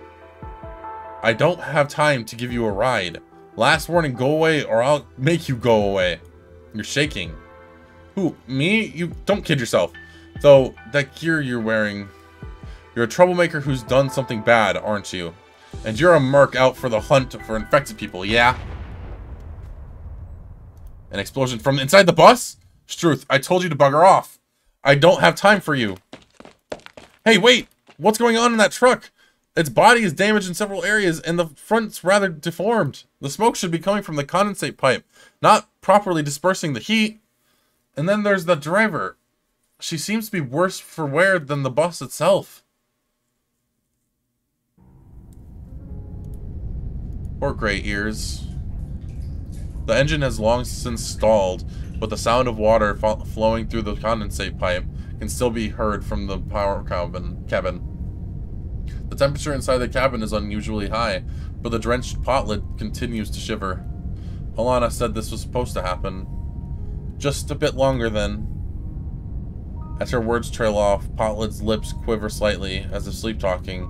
I don't have time to give you a ride. Last warning, go away or I'll make you go away. You're shaking. Who, me? You don't kid yourself. Though, that gear you're wearing... You're a troublemaker who's done something bad, aren't you? And you're a merc out for the hunt for infected people, yeah? An explosion from inside the bus? Struth, I told you to bugger off. I don't have time for you. Hey, wait! What's going on in that truck? Its body is damaged in several areas, and the front's rather deformed. The smoke should be coming from the condensate pipe, not properly dispersing the heat. And then there's the driver. She seems to be worse for wear than the bus itself. Poor Gray Ears. The engine has long since stalled, but the sound of water flowing through the condensate pipe can still be heard from the power cabin. cabin. The temperature inside the cabin is unusually high, but the drenched pot continues to shiver. Alanna said this was supposed to happen. Just a bit longer then. As her words trail off, Potlid's lips quiver slightly as if sleep-talking.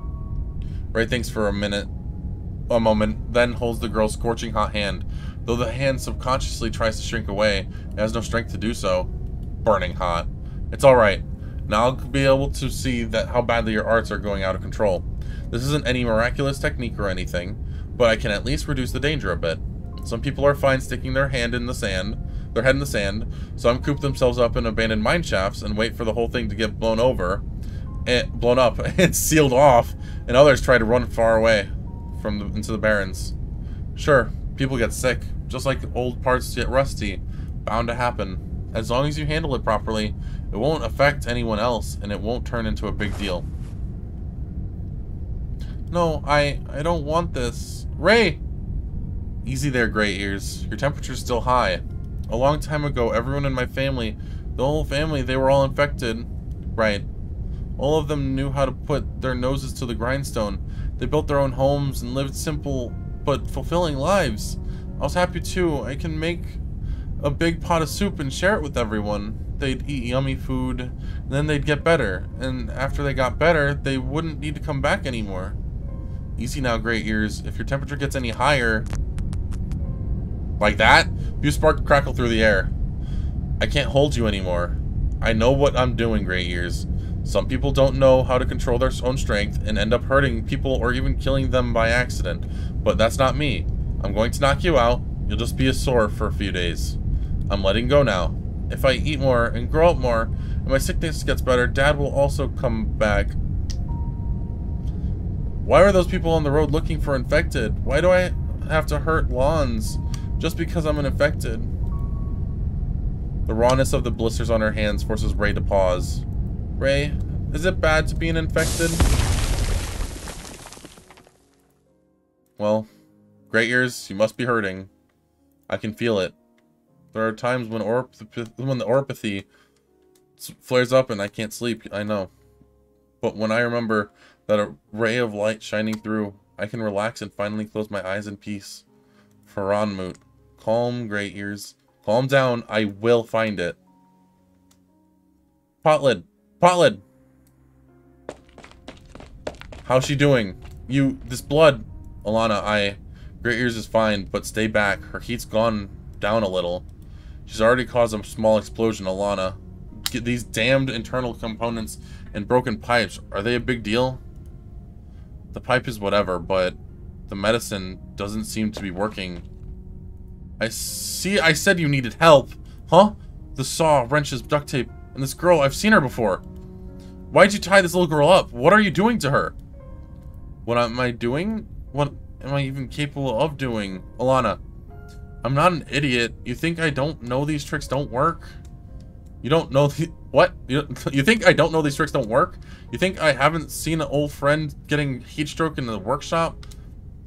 Ray thinks for a minute, a moment, then holds the girl's scorching hot hand. Though the hand subconsciously tries to shrink away, it has no strength to do so. Burning hot. It's alright. Now I'll be able to see that how badly your arts are going out of control. This isn't any miraculous technique or anything, but I can at least reduce the danger a bit. Some people are fine sticking their hand in the sand, their head in the sand, some coop themselves up in abandoned mine shafts and wait for the whole thing to get blown over, and blown up (laughs) and sealed off, and others try to run far away from the, into the barrens. Sure, people get sick, just like old parts get rusty. Bound to happen. As long as you handle it properly, it won't affect anyone else, and it won't turn into a big deal. No, I I don't want this. Ray! Easy there, Gray Ears. Your temperature's still high. A long time ago, everyone in my family, the whole family, they were all infected. Right. All of them knew how to put their noses to the grindstone. They built their own homes and lived simple but fulfilling lives. I was happy too. I can make a big pot of soup and share it with everyone. They'd eat yummy food, then they'd get better. And after they got better, they wouldn't need to come back anymore. Easy now, Gray Ears. If your temperature gets any higher... Like that? You spark crackle through the air. I can't hold you anymore. I know what I'm doing, Gray Ears. Some people don't know how to control their own strength and end up hurting people or even killing them by accident. But that's not me. I'm going to knock you out. You'll just be a sore for a few days. I'm letting go now. If I eat more and grow up more, and my sickness gets better, Dad will also come back. Why are those people on the road looking for infected? Why do I have to hurt lawns just because I'm an infected? The rawness of the blisters on her hands forces Ray to pause. Ray, is it bad to be an infected? Well, Great ears, you must be hurting. I can feel it. There are times when orp when the oropathy flares up and I can't sleep, I know. But when I remember that a ray of light shining through, I can relax and finally close my eyes in peace. Faranmut. Calm, Great Ears. Calm down, I will find it. Potlid! Potlid! How's she doing? You, this blood, Alanna, I... Great Ears is fine, but stay back. Her heat's gone down a little. She's already caused a small explosion, Alanna. Get these damned internal components and broken pipes, are they a big deal? The pipe is whatever, but the medicine doesn't seem to be working. I see I said you needed help. Huh? The saw, wrenches, duct tape, and this girl, I've seen her before. Why'd you tie this little girl up? What are you doing to her? What am I doing? What am I even capable of doing? Alanna, I'm not an idiot. You think I don't know these tricks don't work? You don't know the- what? You, (laughs) you think I don't know these tricks don't work? You think I haven't seen an old friend getting heat stroke in the workshop?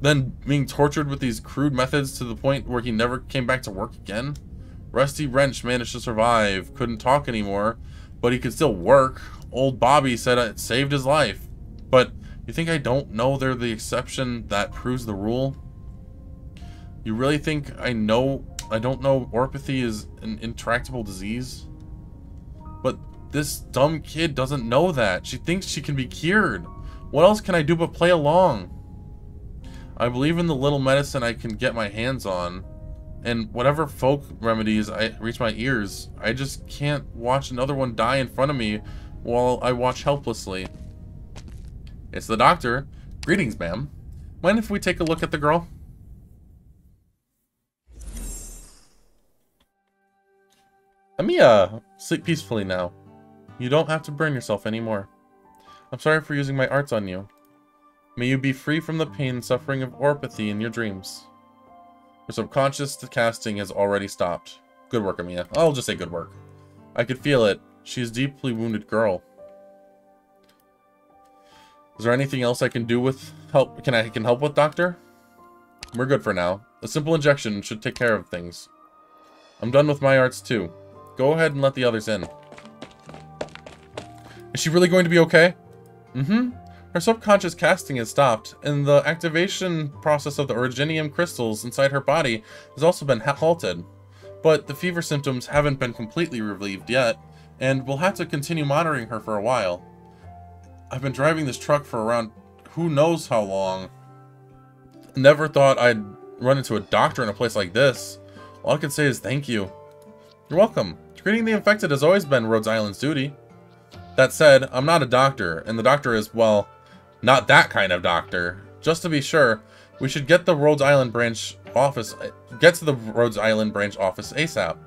Then being tortured with these crude methods to the point where he never came back to work again? Rusty Wrench managed to survive, couldn't talk anymore, but he could still work. Old Bobby said it saved his life. But you think I don't know they're the exception that proves the rule? You really think I know I don't know oropathy is an intractable disease? But this dumb kid doesn't know that. She thinks she can be cured. What else can I do but play along? I believe in the little medicine I can get my hands on. And whatever folk remedies I reach my ears, I just can't watch another one die in front of me while I watch helplessly. It's the doctor. Greetings, ma'am. Mind if we take a look at the girl? Amiya, uh, sleep peacefully now. You don't have to burn yourself anymore. I'm sorry for using my arts on you. May you be free from the pain and suffering of oropathy in your dreams. Her subconscious casting has already stopped. Good work, Amiya. I'll just say good work. I could feel it. She's a deeply wounded girl. Is there anything else I can do with help? Can I can help with, Doctor? We're good for now. A simple injection should take care of things. I'm done with my arts too. Go ahead and let the others in. Is she really going to be okay? Mm-hmm. Her subconscious casting has stopped, and the activation process of the originium crystals inside her body has also been halted. But the fever symptoms haven't been completely relieved yet, and we'll have to continue monitoring her for a while. I've been driving this truck for around who knows how long. Never thought I'd run into a doctor in a place like this. All I can say is thank you. You're welcome. Treating the infected has always been Rhodes Island's duty. That said, I'm not a doctor, and the doctor is, well, not that kind of doctor. Just to be sure, we should get the Rhodes Island branch office, get to the Rhodes Island branch office ASAP,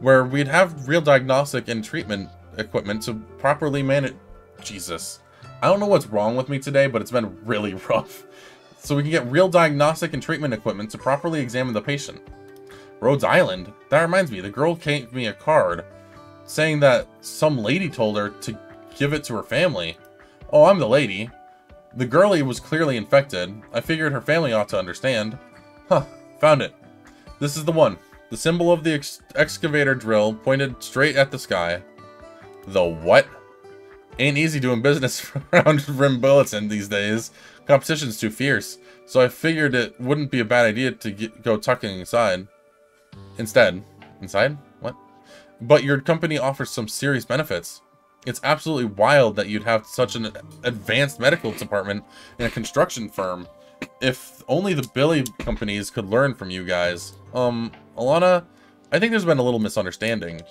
where we'd have real diagnostic and treatment equipment to properly manage. Jesus. I don't know what's wrong with me today, but it's been really (laughs) rough. So we can get real diagnostic and treatment equipment to properly examine the patient. Rhodes Island? That reminds me, the girl gave me a card saying that some lady told her to give it to her family. Oh, I'm the lady. The girlie was clearly infected. I figured her family ought to understand. Huh, found it. This is the one. The symbol of the ex excavator drill pointed straight at the sky. The what? Ain't easy doing business (laughs) around Rim Billiton these days. Competition's too fierce, so I figured it wouldn't be a bad idea to get, go tucking inside. Instead. Inside? What? But your company offers some serious benefits. It's absolutely wild that you'd have such an advanced medical department in a construction firm. If only the Billy companies could learn from you guys. Um, Alanna, I think there's been a little misunderstanding.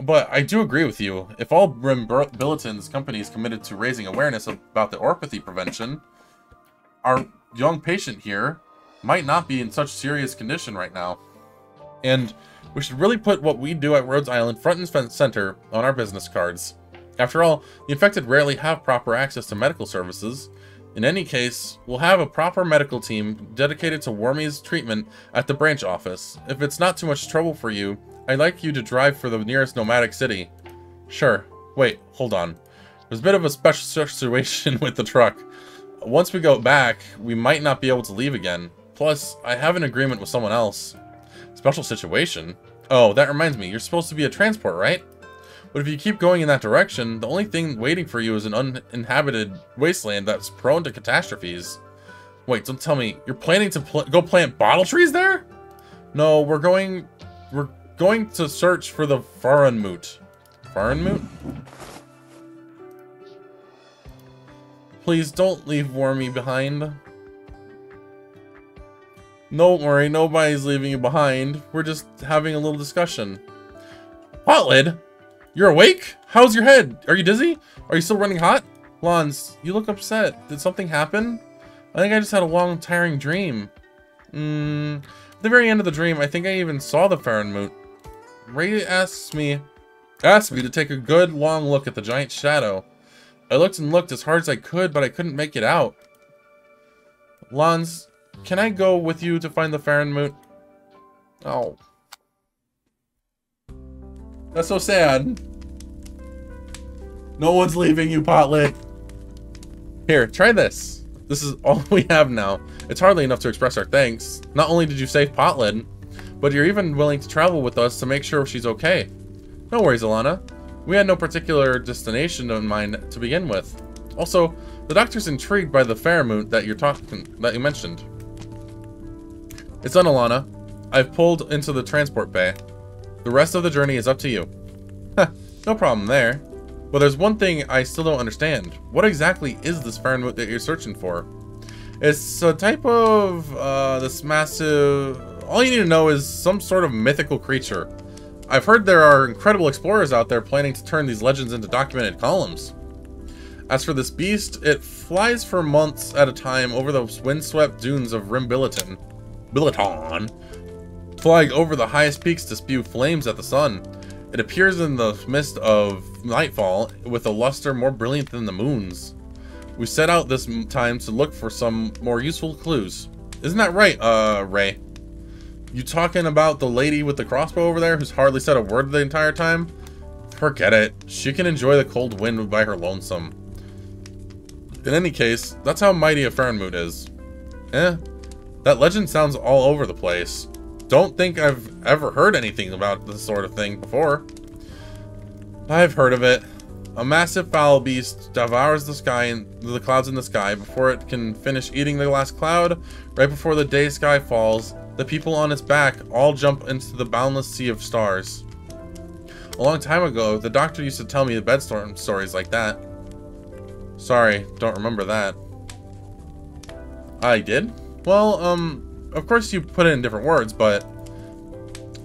But I do agree with you. If all Rim Billiton's companies committed to raising awareness about the oropathy prevention, our young patient here might not be in such serious condition right now. And we should really put what we do at Rhodes Island front and center on our business cards. After all, the infected rarely have proper access to medical services. In any case, we'll have a proper medical team dedicated to Wormy's treatment at the branch office. If it's not too much trouble for you, I'd like you to drive for the nearest nomadic city. Sure. Wait, hold on. There's a bit of a special (laughs) situation with the truck. Once we go back, we might not be able to leave again. Plus, I have an agreement with someone else. Special situation? Oh, that reminds me, you're supposed to be a transport, right? But if you keep going in that direction, the only thing waiting for you is an uninhabited wasteland that's prone to catastrophes. Wait, don't tell me, you're planning to pl go plant bottle trees there? No, we're going... We're going to search for the Farenmoot. Farenmoot? Please don't leave Wormy behind. Don't worry, nobody's leaving you behind. We're just having a little discussion. Potlid? You're awake? How's your head? Are you dizzy? Are you still running hot? Lons, you look upset. Did something happen? I think I just had a long, tiring dream. Hmm. At the very end of the dream, I think I even saw the Farenmoot. Ray asks me, asked me to take a good long look at the giant shadow. I looked and looked as hard as I could, but I couldn't make it out. Lons, can I go with you to find the Farenmoot? Oh. That's so sad. No one's leaving you, Potlet. Here, try this. This is (laughs) all we have now. It's hardly enough to express our thanks. Not only did you save Potlid, but you're even willing to travel with us to make sure she's okay. No worries, Alanna. We had no particular destination in mind to begin with. Also, the doctor's intrigued by the Farenmoot that you're talking that you mentioned. It's done, Alanna. I've pulled into the transport bay. The rest of the journey is up to you. no problem there. But there's one thing I still don't understand. What exactly is this Farenmoot that you're searching for? It's a type of, uh, this massive all you need to know is some sort of mythical creature. I've heard there are incredible explorers out there planning to turn these legends into documented columns. As for this beast, it flies for months at a time over the windswept dunes of Rim Billiton, Billiton, flying over the highest peaks to spew flames at the sun. It appears in the mist of nightfall with a luster more brilliant than the moon's. We set out this time to look for some more useful clues. Isn't that right, uh, Ray? You talking about the lady with the crossbow over there who's hardly said a word the entire time? Forget it. She can enjoy the cold wind by her lonesome. In any case, that's how mighty a Fernmood is. Eh, that legend sounds all over the place. Don't think I've ever heard anything about this sort of thing before. I've heard of it. A massive foul beast devours the sky and the clouds in the sky before it can finish eating the last cloud. Right before the day sky falls, the people on its back all jump into the boundless sea of stars. A long time ago, the doctor used to tell me the bedstorm stories like that. Sorry, don't remember that. I did? Well, um, of course you put it in different words, but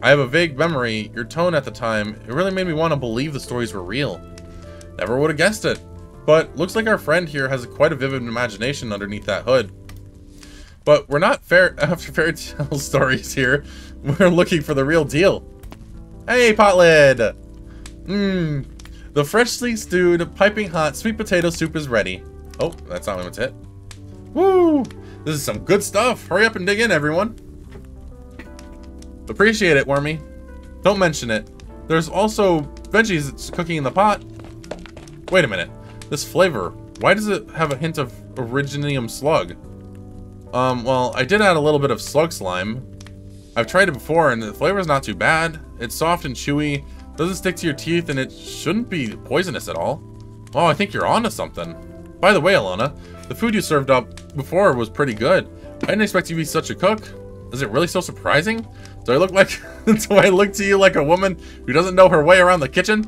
I have a vague memory. Your tone at the time, it really made me want to believe the stories were real. Never would have guessed it. But looks like our friend here has quite a vivid imagination underneath that hood. But we're not fair (laughs) after fairy tale (laughs) stories here. We're looking for the real deal. Hey, Potlid! Mmm, the freshly stewed, piping hot sweet potato soup is ready. Oh, that's not what what's it. Woo! This is some good stuff. Hurry up and dig in, everyone. Appreciate it, Wormy. Don't mention it. There's also veggies that's cooking in the pot. Wait a minute. This flavor, why does it have a hint of Originium slug? Um, well, I did add a little bit of slug slime. I've tried it before and the flavor is not too bad. It's soft and chewy, doesn't stick to your teeth, and it shouldn't be poisonous at all. Oh, I think you're onto something. By the way, Alanna, the food you served up before was pretty good. I didn't expect you to be such a cook. Is it really so surprising? Do I look like (laughs) do I look to you like a woman who doesn't know her way around the kitchen?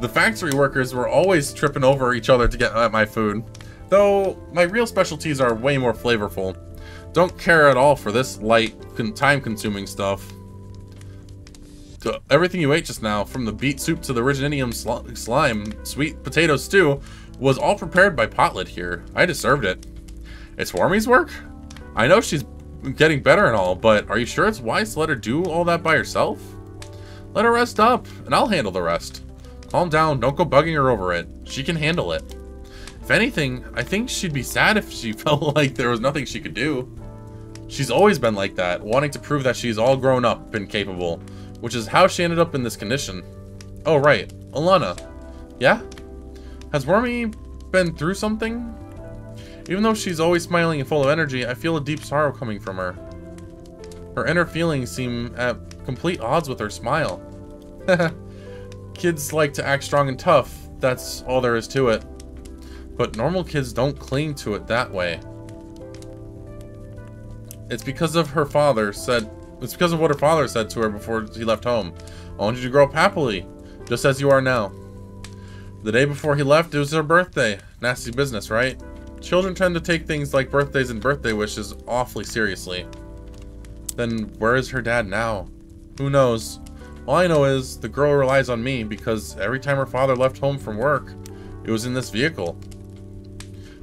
The factory workers were always tripping over each other to get at my food. Though my real specialties are way more flavorful. Don't care at all for this light, time-consuming stuff everything you ate just now, from the beet soup to the Originium sl slime, sweet potato stew, was all prepared by Potlid here. I deserved it. It's Wormy's work? I know she's getting better and all, but are you sure it's wise to let her do all that by herself? Let her rest up, and I'll handle the rest. Calm down, don't go bugging her over it. She can handle it. If anything, I think she'd be sad if she (laughs) felt like there was nothing she could do. She's always been like that, wanting to prove that she's all grown up and capable which is how she ended up in this condition. Oh, right. Alanna. Yeah? Has Wormy been through something? Even though she's always smiling and full of energy, I feel a deep sorrow coming from her. Her inner feelings seem at complete odds with her smile. (laughs) kids like to act strong and tough, that's all there is to it. But normal kids don't cling to it that way. It's because of her father said it's because of what her father said to her before he left home. I want you to grow up happily, just as you are now. The day before he left, it was her birthday. Nasty business, right? Children tend to take things like birthdays and birthday wishes awfully seriously. Then where is her dad now? Who knows? All I know is the girl relies on me because every time her father left home from work, it was in this vehicle.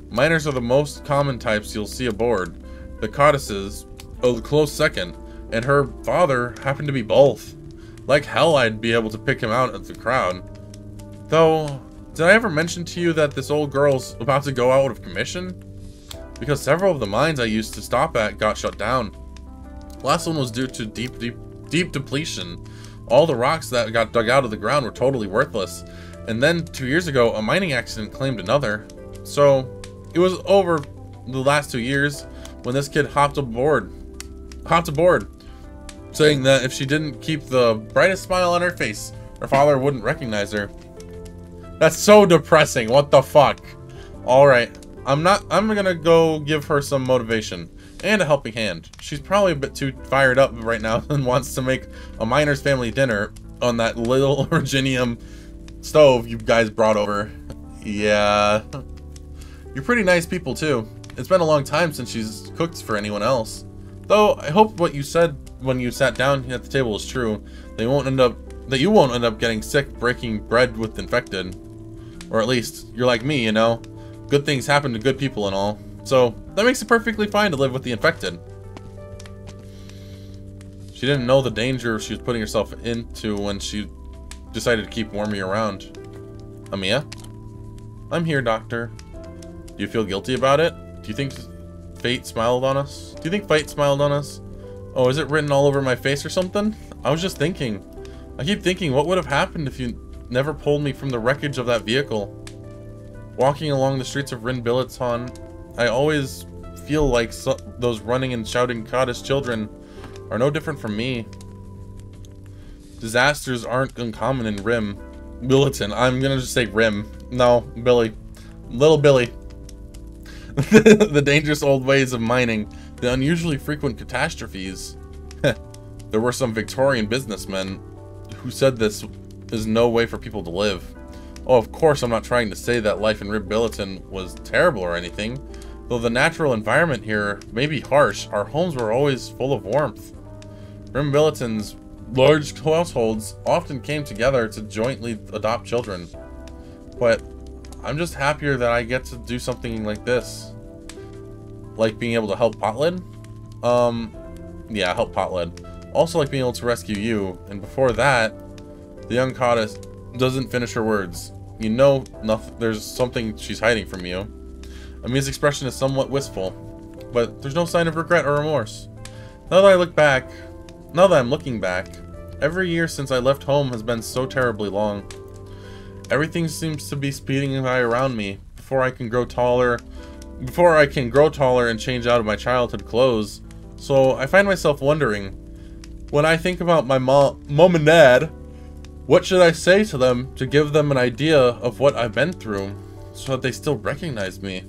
Miners are the most common types you'll see aboard. The codices, oh, the close second and her father happened to be both. Like hell I'd be able to pick him out of the crowd. Though, did I ever mention to you that this old girl's about to go out of commission? Because several of the mines I used to stop at got shut down. Last one was due to deep, deep, deep depletion. All the rocks that got dug out of the ground were totally worthless. And then, two years ago, a mining accident claimed another. So, it was over the last two years when this kid hopped aboard. Hopped aboard saying that if she didn't keep the brightest smile on her face, her father wouldn't recognize her. That's so depressing. What the fuck? Alright. I'm not- I'm gonna go give her some motivation. And a helping hand. She's probably a bit too fired up right now (laughs) and wants to make a miner's family dinner on that little (laughs) Originium stove you guys brought over. Yeah. You're pretty nice people too. It's been a long time since she's cooked for anyone else. Though, I hope what you said when you sat down at the table is true. They won't end up that you won't end up getting sick breaking bread with infected. Or at least, you're like me, you know? Good things happen to good people and all. So, that makes it perfectly fine to live with the infected. She didn't know the danger she was putting herself into when she decided to keep Wormy around. Amiya? I'm here, Doctor. Do you feel guilty about it? Do you think fate smiled on us? Do you think fate smiled on us? Oh, is it written all over my face or something? I was just thinking. I keep thinking, what would have happened if you never pulled me from the wreckage of that vehicle? Walking along the streets of Rin I always feel like so those running and shouting cottage children are no different from me. Disasters aren't uncommon in Rim. Billiton. I'm gonna just say Rim. No, Billy. Little Billy. (laughs) the dangerous old ways of mining. The unusually frequent catastrophes. (laughs) there were some Victorian businessmen who said this is no way for people to live. Oh, of course I'm not trying to say that life in Rim Billiton was terrible or anything. Though the natural environment here may be harsh, our homes were always full of warmth. Rim Billiton's large households often came together to jointly adopt children. But I'm just happier that I get to do something like this. Like being able to help Potlid? Um, yeah, help Potlid. Also like being able to rescue you, and before that, the young goddess doesn't finish her words. You know nothing, there's something she's hiding from you. Amiya's expression is somewhat wistful, but there's no sign of regret or remorse. Now that I look back, now that I'm looking back, every year since I left home has been so terribly long. Everything seems to be speeding by around me. Before I can grow taller, before I can grow taller and change out of my childhood clothes. So I find myself wondering, when I think about my mom, mom and dad, what should I say to them to give them an idea of what I've been through, so that they still recognize me?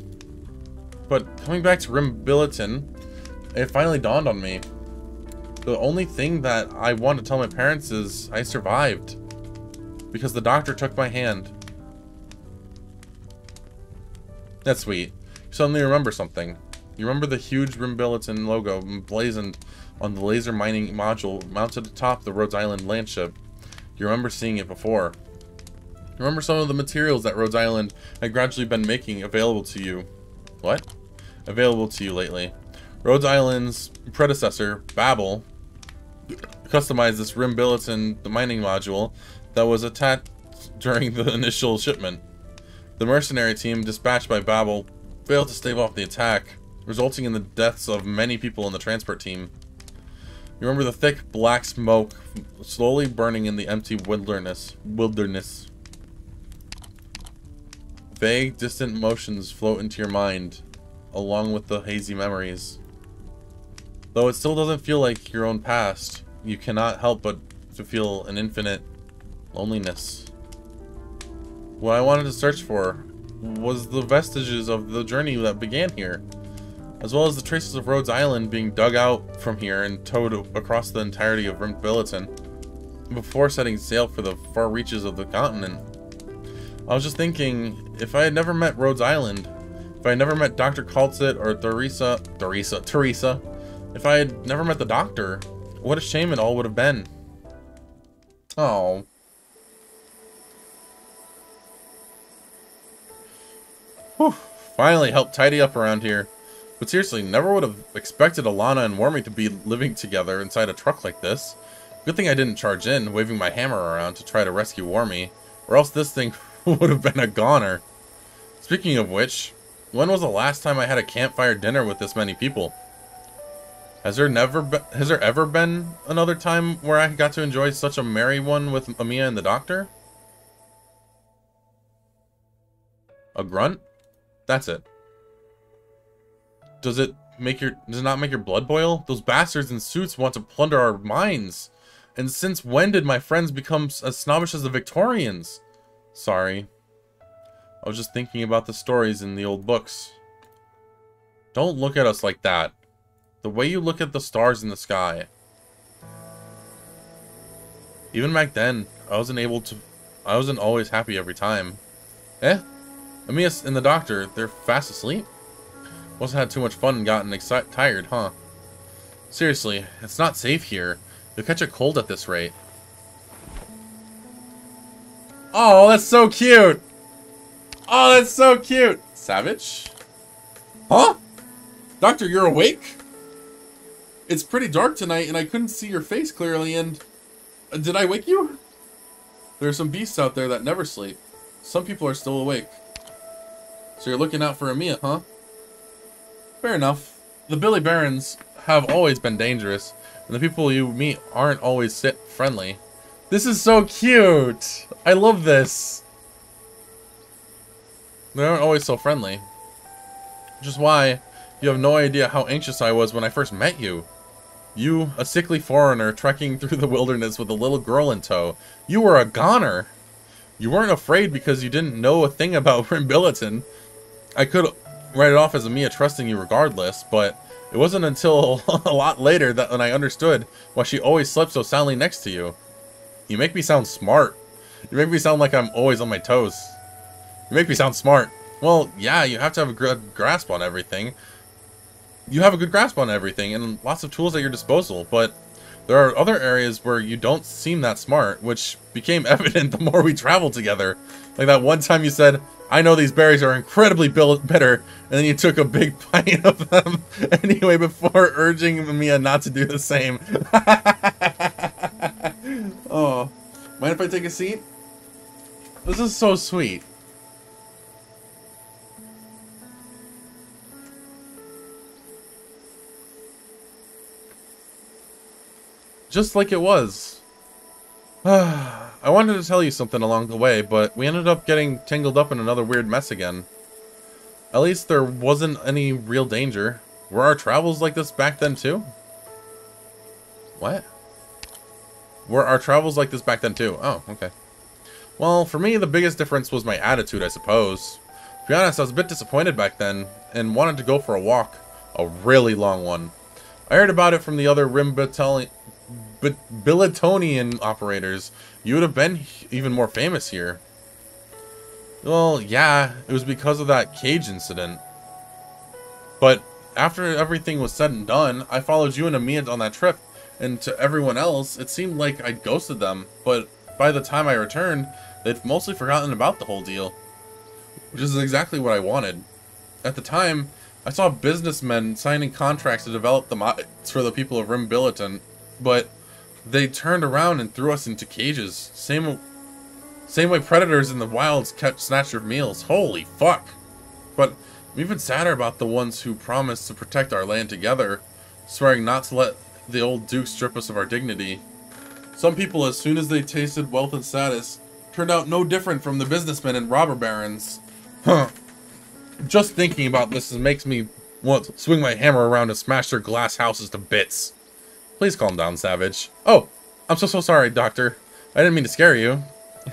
But coming back to Rim Billiton, it finally dawned on me. The only thing that I want to tell my parents is I survived. Because the doctor took my hand. That's sweet. You suddenly remember something. You remember the huge Rim Billiton logo emblazoned on the laser mining module mounted atop the Rhodes Island landship. You remember seeing it before. Remember some of the materials that Rhodes Island had gradually been making available to you. What? Available to you lately. Rhodes Island's predecessor, Babel, customized this rim Rimbilliton the mining module that was attacked during the (laughs) initial shipment. The mercenary team dispatched by Babel failed to stave off the attack, resulting in the deaths of many people in the transport team. You remember the thick black smoke slowly burning in the empty wilderness. Wilderness. Vague, distant motions float into your mind, along with the hazy memories. Though it still doesn't feel like your own past, you cannot help but to feel an infinite loneliness. What I wanted to search for was the vestiges of the journey that began here, as well as the traces of Rhodes Island being dug out from here and towed across the entirety of Rim Billiton before setting sail for the far reaches of the continent. I was just thinking, if I had never met Rhodes Island, if I had never met Dr. Kal'tsit or Theresa, Theresa, Teresa, if I had never met the doctor, what a shame it all would have been. Oh. Whew. Finally helped tidy up around here. But seriously, never would have expected Alanna and Wormy to be living together inside a truck like this. Good thing I didn't charge in, waving my hammer around to try to rescue Wormy, or else this thing (laughs) would have been a goner. Speaking of which, when was the last time I had a campfire dinner with this many people? Has there never been, has there ever been another time where I got to enjoy such a merry one with Amiya and the doctor? A grunt? That's it. Does it make your does it not make your blood boil? Those bastards in suits want to plunder our mines. And since when did my friends become as snobbish as the Victorians? Sorry. I was just thinking about the stories in the old books. Don't look at us like that. The way you look at the stars in the sky. Even back then, I wasn't able to... I wasn't always happy every time. Eh? Amias and the doctor, they're fast asleep? Must have had too much fun and gotten tired, huh? Seriously, it's not safe here. You'll catch a cold at this rate. Oh, that's so cute! Oh, that's so cute! Savage? Huh? Doctor, you're awake? It's pretty dark tonight, and I couldn't see your face clearly, and... Uh, did I wake you? There are some beasts out there that never sleep. Some people are still awake. So you're looking out for Amiya, huh? Fair enough. The Billy Barons have always been dangerous, and the people you meet aren't always friendly. This is so cute! I love this! They aren't always so friendly. Which is why you have no idea how anxious I was when I first met you. You, a sickly foreigner trekking through the wilderness with a little girl in tow. You were a goner! You weren't afraid because you didn't know a thing about (laughs) Rim Billiton. I could write it off as Amiya trusting you regardless, but it wasn't until (laughs) a lot later that when I understood why she always slept so soundly next to you. You make me sound smart. You make me sound like I'm always on my toes. You make me sound smart. Well, yeah, you have to have a good grasp on everything. You have a good grasp on everything and lots of tools at your disposal, but there are other areas where you don't seem that smart, which became (laughs) evident the more we traveled together. Like that one time you said, I know these berries are incredibly bitter, and then you took a big (laughs) bite of them (laughs) anyway before urging Mia not to do the same. (laughs) oh, mind if I take a seat? This is so sweet. Just like it was. (sighs) Ah. I wanted to tell you something along the way, but we ended up getting tangled up in another weird mess again. At least there wasn't any real danger. Were our travels like this back then too? What? Were our travels like this back then too? Oh, okay. Well, for me, the biggest difference was my attitude, I suppose. To be honest, I was a bit disappointed back then, and wanted to go for a walk. A really long one. I heard about it from the other Rim Battalion but Billitonian operators, you would have been even more famous here. Well, yeah, it was because of that cage incident. But after everything was said and done, I followed you and Amiya on that trip, and to everyone else, it seemed like I'd ghosted them, but by the time I returned, they'd mostly forgotten about the whole deal. Which is exactly what I wanted. At the time, I saw businessmen signing contracts to develop the mods for the people of Rim Billiton, but they turned around and threw us into cages. Same, same way predators in the wilds catch snatcher meals. Holy fuck! But I'm even sadder about the ones who promised to protect our land together, swearing not to let the old Duke strip us of our dignity. Some people, as soon as they tasted wealth and status, turned out no different from the businessmen and robber barons. Huh. Just thinking about this makes me want to swing my hammer around and smash their glass houses to bits. Please calm down, Savage. Oh, I'm so, so sorry, Doctor. I didn't mean to scare you. (laughs)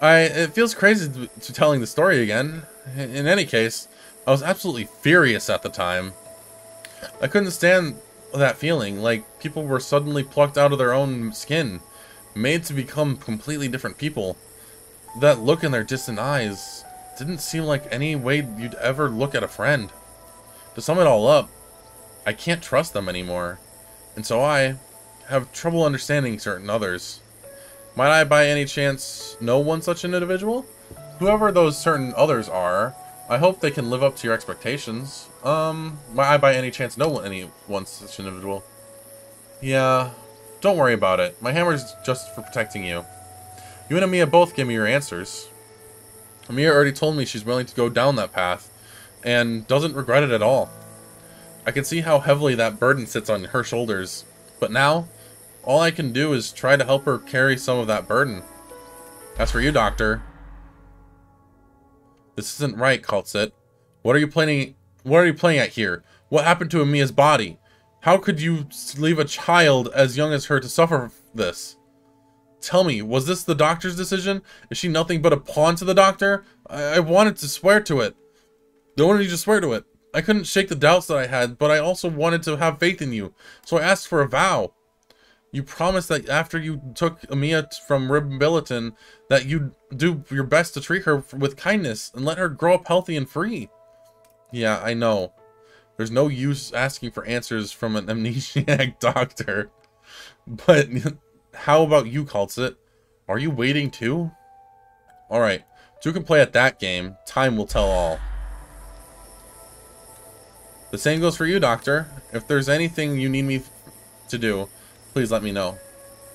I, it feels crazy to, to telling the story again. In any case, I was absolutely furious at the time. I couldn't stand that feeling, like people were suddenly plucked out of their own skin, made to become completely different people. That look in their distant eyes didn't seem like any way you'd ever look at a friend. To sum it all up, I can't trust them anymore and so I have trouble understanding certain others. Might I by any chance know one such an individual? Whoever those certain others are, I hope they can live up to your expectations. Um, might I by any chance know any one such individual? Yeah, don't worry about it. My hammer's just for protecting you. You and Amiya both give me your answers. Amiya already told me she's willing to go down that path, and doesn't regret it at all. I can see how heavily that burden sits on her shoulders. But now, all I can do is try to help her carry some of that burden. As for you, Doctor. This isn't right, Kal'tsit. What are you playing what are you playing at here? What happened to Amiya's body? How could you leave a child as young as her to suffer this? Tell me, was this the doctor's decision? Is she nothing but a pawn to the doctor? I, I wanted to swear to it. I wanted you to swear to it. I couldn't shake the doubts that I had, but I also wanted to have faith in you, so I asked for a vow. You promised that after you took Amiya from Rim Billiton, that you'd do your best to treat her with kindness and let her grow up healthy and free. Yeah, I know. There's no use asking for answers from an (laughs) amnesiac doctor. But (laughs) how about you, Kal'tsit? Are you waiting too? Alright, two can play at that game. Time will tell all. The same goes for you, Doctor. If there's anything you need me to do, please let me know.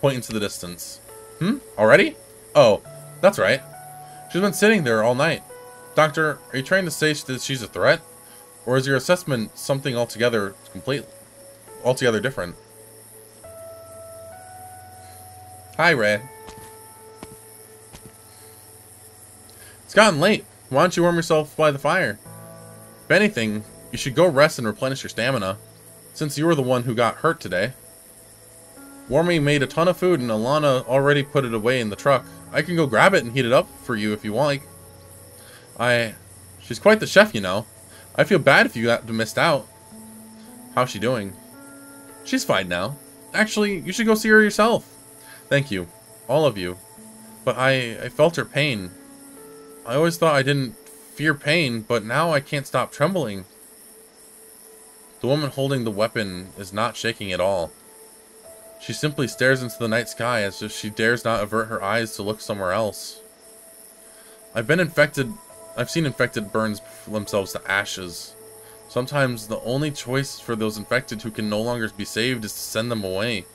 Point into the distance. Hmm? Already? Oh, that's right. She's been sitting there all night. Doctor, are you trying to say that she's a threat? Or is your assessment something altogether complete, altogether different? Hi, Ray. It's gotten late. Why don't you warm yourself by the fire? If anything, you should go rest and replenish your stamina, since you were the one who got hurt today. Wormy made a ton of food and Alanna already put it away in the truck. I can go grab it and heat it up for you if you like. I... She's quite the chef, you know. I feel bad if you got missed out. How's she doing? She's fine now. Actually, you should go see her yourself. Thank you. All of you. But I, I felt her pain. I always thought I didn't fear pain, but now I can't stop trembling. The woman holding the weapon is not shaking at all. She simply stares into the night sky as if she dares not avert her eyes to look somewhere else. I've been infected... I've seen infected burns themselves to ashes. Sometimes the only choice for those infected who can no longer be saved is to send them away.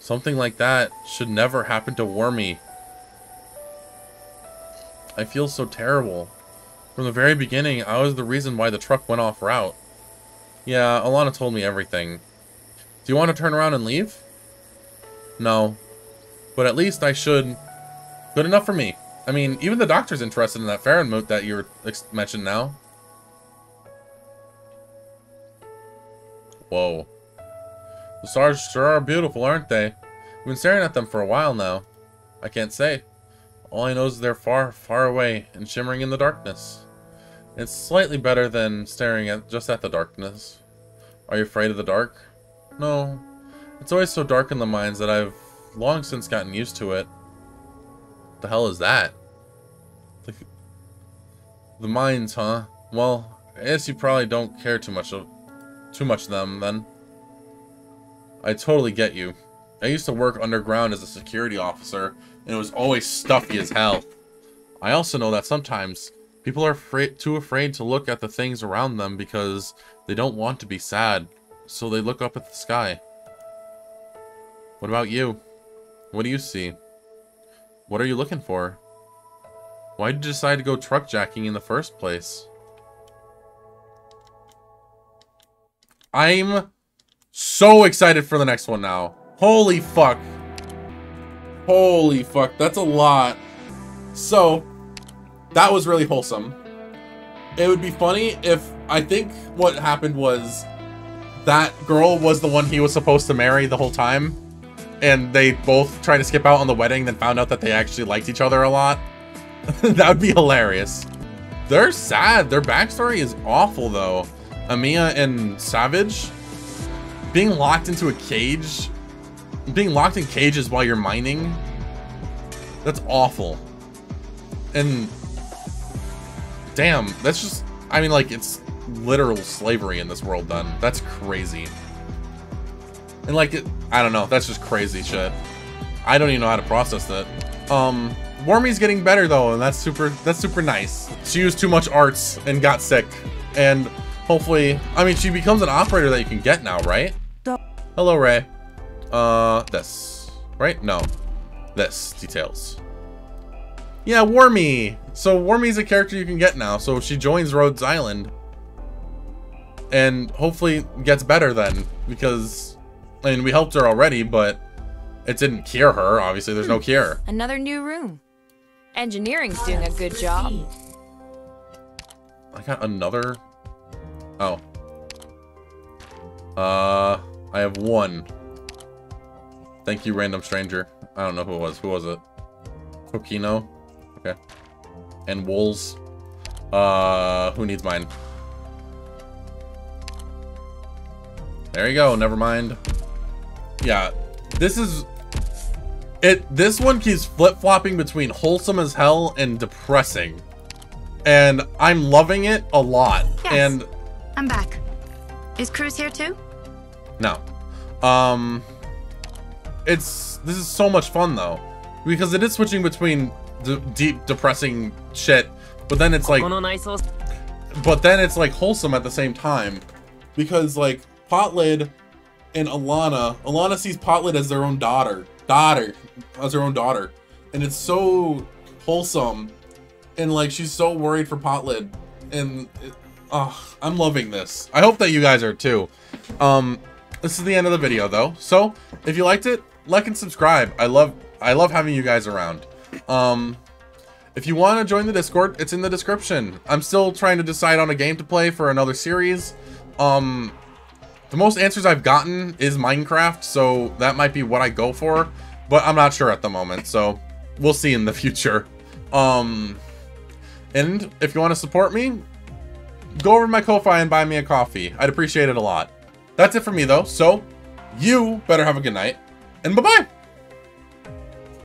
Something like that should never happen to Wormy. I feel so terrible. From the very beginning, I was the reason why the truck went off route. Yeah, Alanna told me everything. Do you want to turn around and leave? No. But at least I should... Good enough for me. I mean, even the doctor's interested in that Farron moat that you mentioned now. Whoa. The stars sure are beautiful, aren't they? I've been staring at them for a while now. I can't say. All I know is they're far, far away and shimmering in the darkness. It's slightly better than staring at just at the darkness. Are you afraid of the dark? No. It's always so dark in the mines that I've long since gotten used to it. The hell is that? The, the mines, huh? Well, I guess you probably don't care too much of too much of them then. I totally get you. I used to work underground as a security officer, and it was always stuffy as hell. I also know that sometimes people are afraid, too afraid to look at the things around them because they don't want to be sad, so they look up at the sky. What about you? What do you see? What are you looking for? Why did you decide to go truck jacking in the first place? I'm so excited for the next one now. Holy fuck. Holy fuck, that's a lot. So, that was really wholesome. It would be funny if, I think what happened was that girl was the one he was supposed to marry the whole time and they both tried to skip out on the wedding, then found out that they actually liked each other a lot. (laughs) that would be hilarious. They're sad. Their backstory is awful, though. Amiya and Savage being locked into a cage, being locked in cages while you're mining, that's awful. And damn, that's just, I mean, like, it's literal slavery in this world then. That's crazy. And like, it, I don't know, that's just crazy shit. I don't even know how to process that. Um, Wormy's getting better though, and that's super, that's super nice. She used too much arts and got sick. And hopefully, I mean, she becomes an operator that you can get now, right? Hello, Ray. Uh, this, right? No, this, details. Yeah, Wormy. So Wormy's a character you can get now. So she joins Rhodes Island. And hopefully gets better then. Because I mean, we helped her already, but it didn't cure her. Obviously, there's no hmm. cure. Another new room. Engineering's doing a good job. I got another... Oh. Uh, I have one. Thank you, random stranger. I don't know who it was. Who was it? Kokino? Okay. And Wolves. Uh, who needs mine? There you go. Never mind yeah, this is it. This one keeps flip flopping between wholesome as hell and depressing, and I'm loving it a lot. Yes, and I'm back. Is Cruz here too? No. Um, it's this is so much fun though, because it is switching between deep depressing shit, but then it's like, but then it's like wholesome at the same time, because like Potlid and Alanna. Alanna sees Potlid as their own daughter. Daughter. As her own daughter. and it's so wholesome, and like she's so worried for Potlid, and it, oh, I'm loving this. I hope that you guys are too. Um, this is the end of the video though, so if you liked it, like and subscribe. I love I love having you guys around. Um, if you want to join the Discord, it's in the description. I'm still trying to decide on a game to play for another series. Um, the most answers I've gotten is Minecraft, so that might be what I go for, but I'm not sure at the moment, so we'll see in the (laughs) future. Um, and if you want to support me, go over to my Ko-Fi and buy me a coffee. I'd appreciate it a lot. That's it for me, though, so you better have a good night, and bye-bye!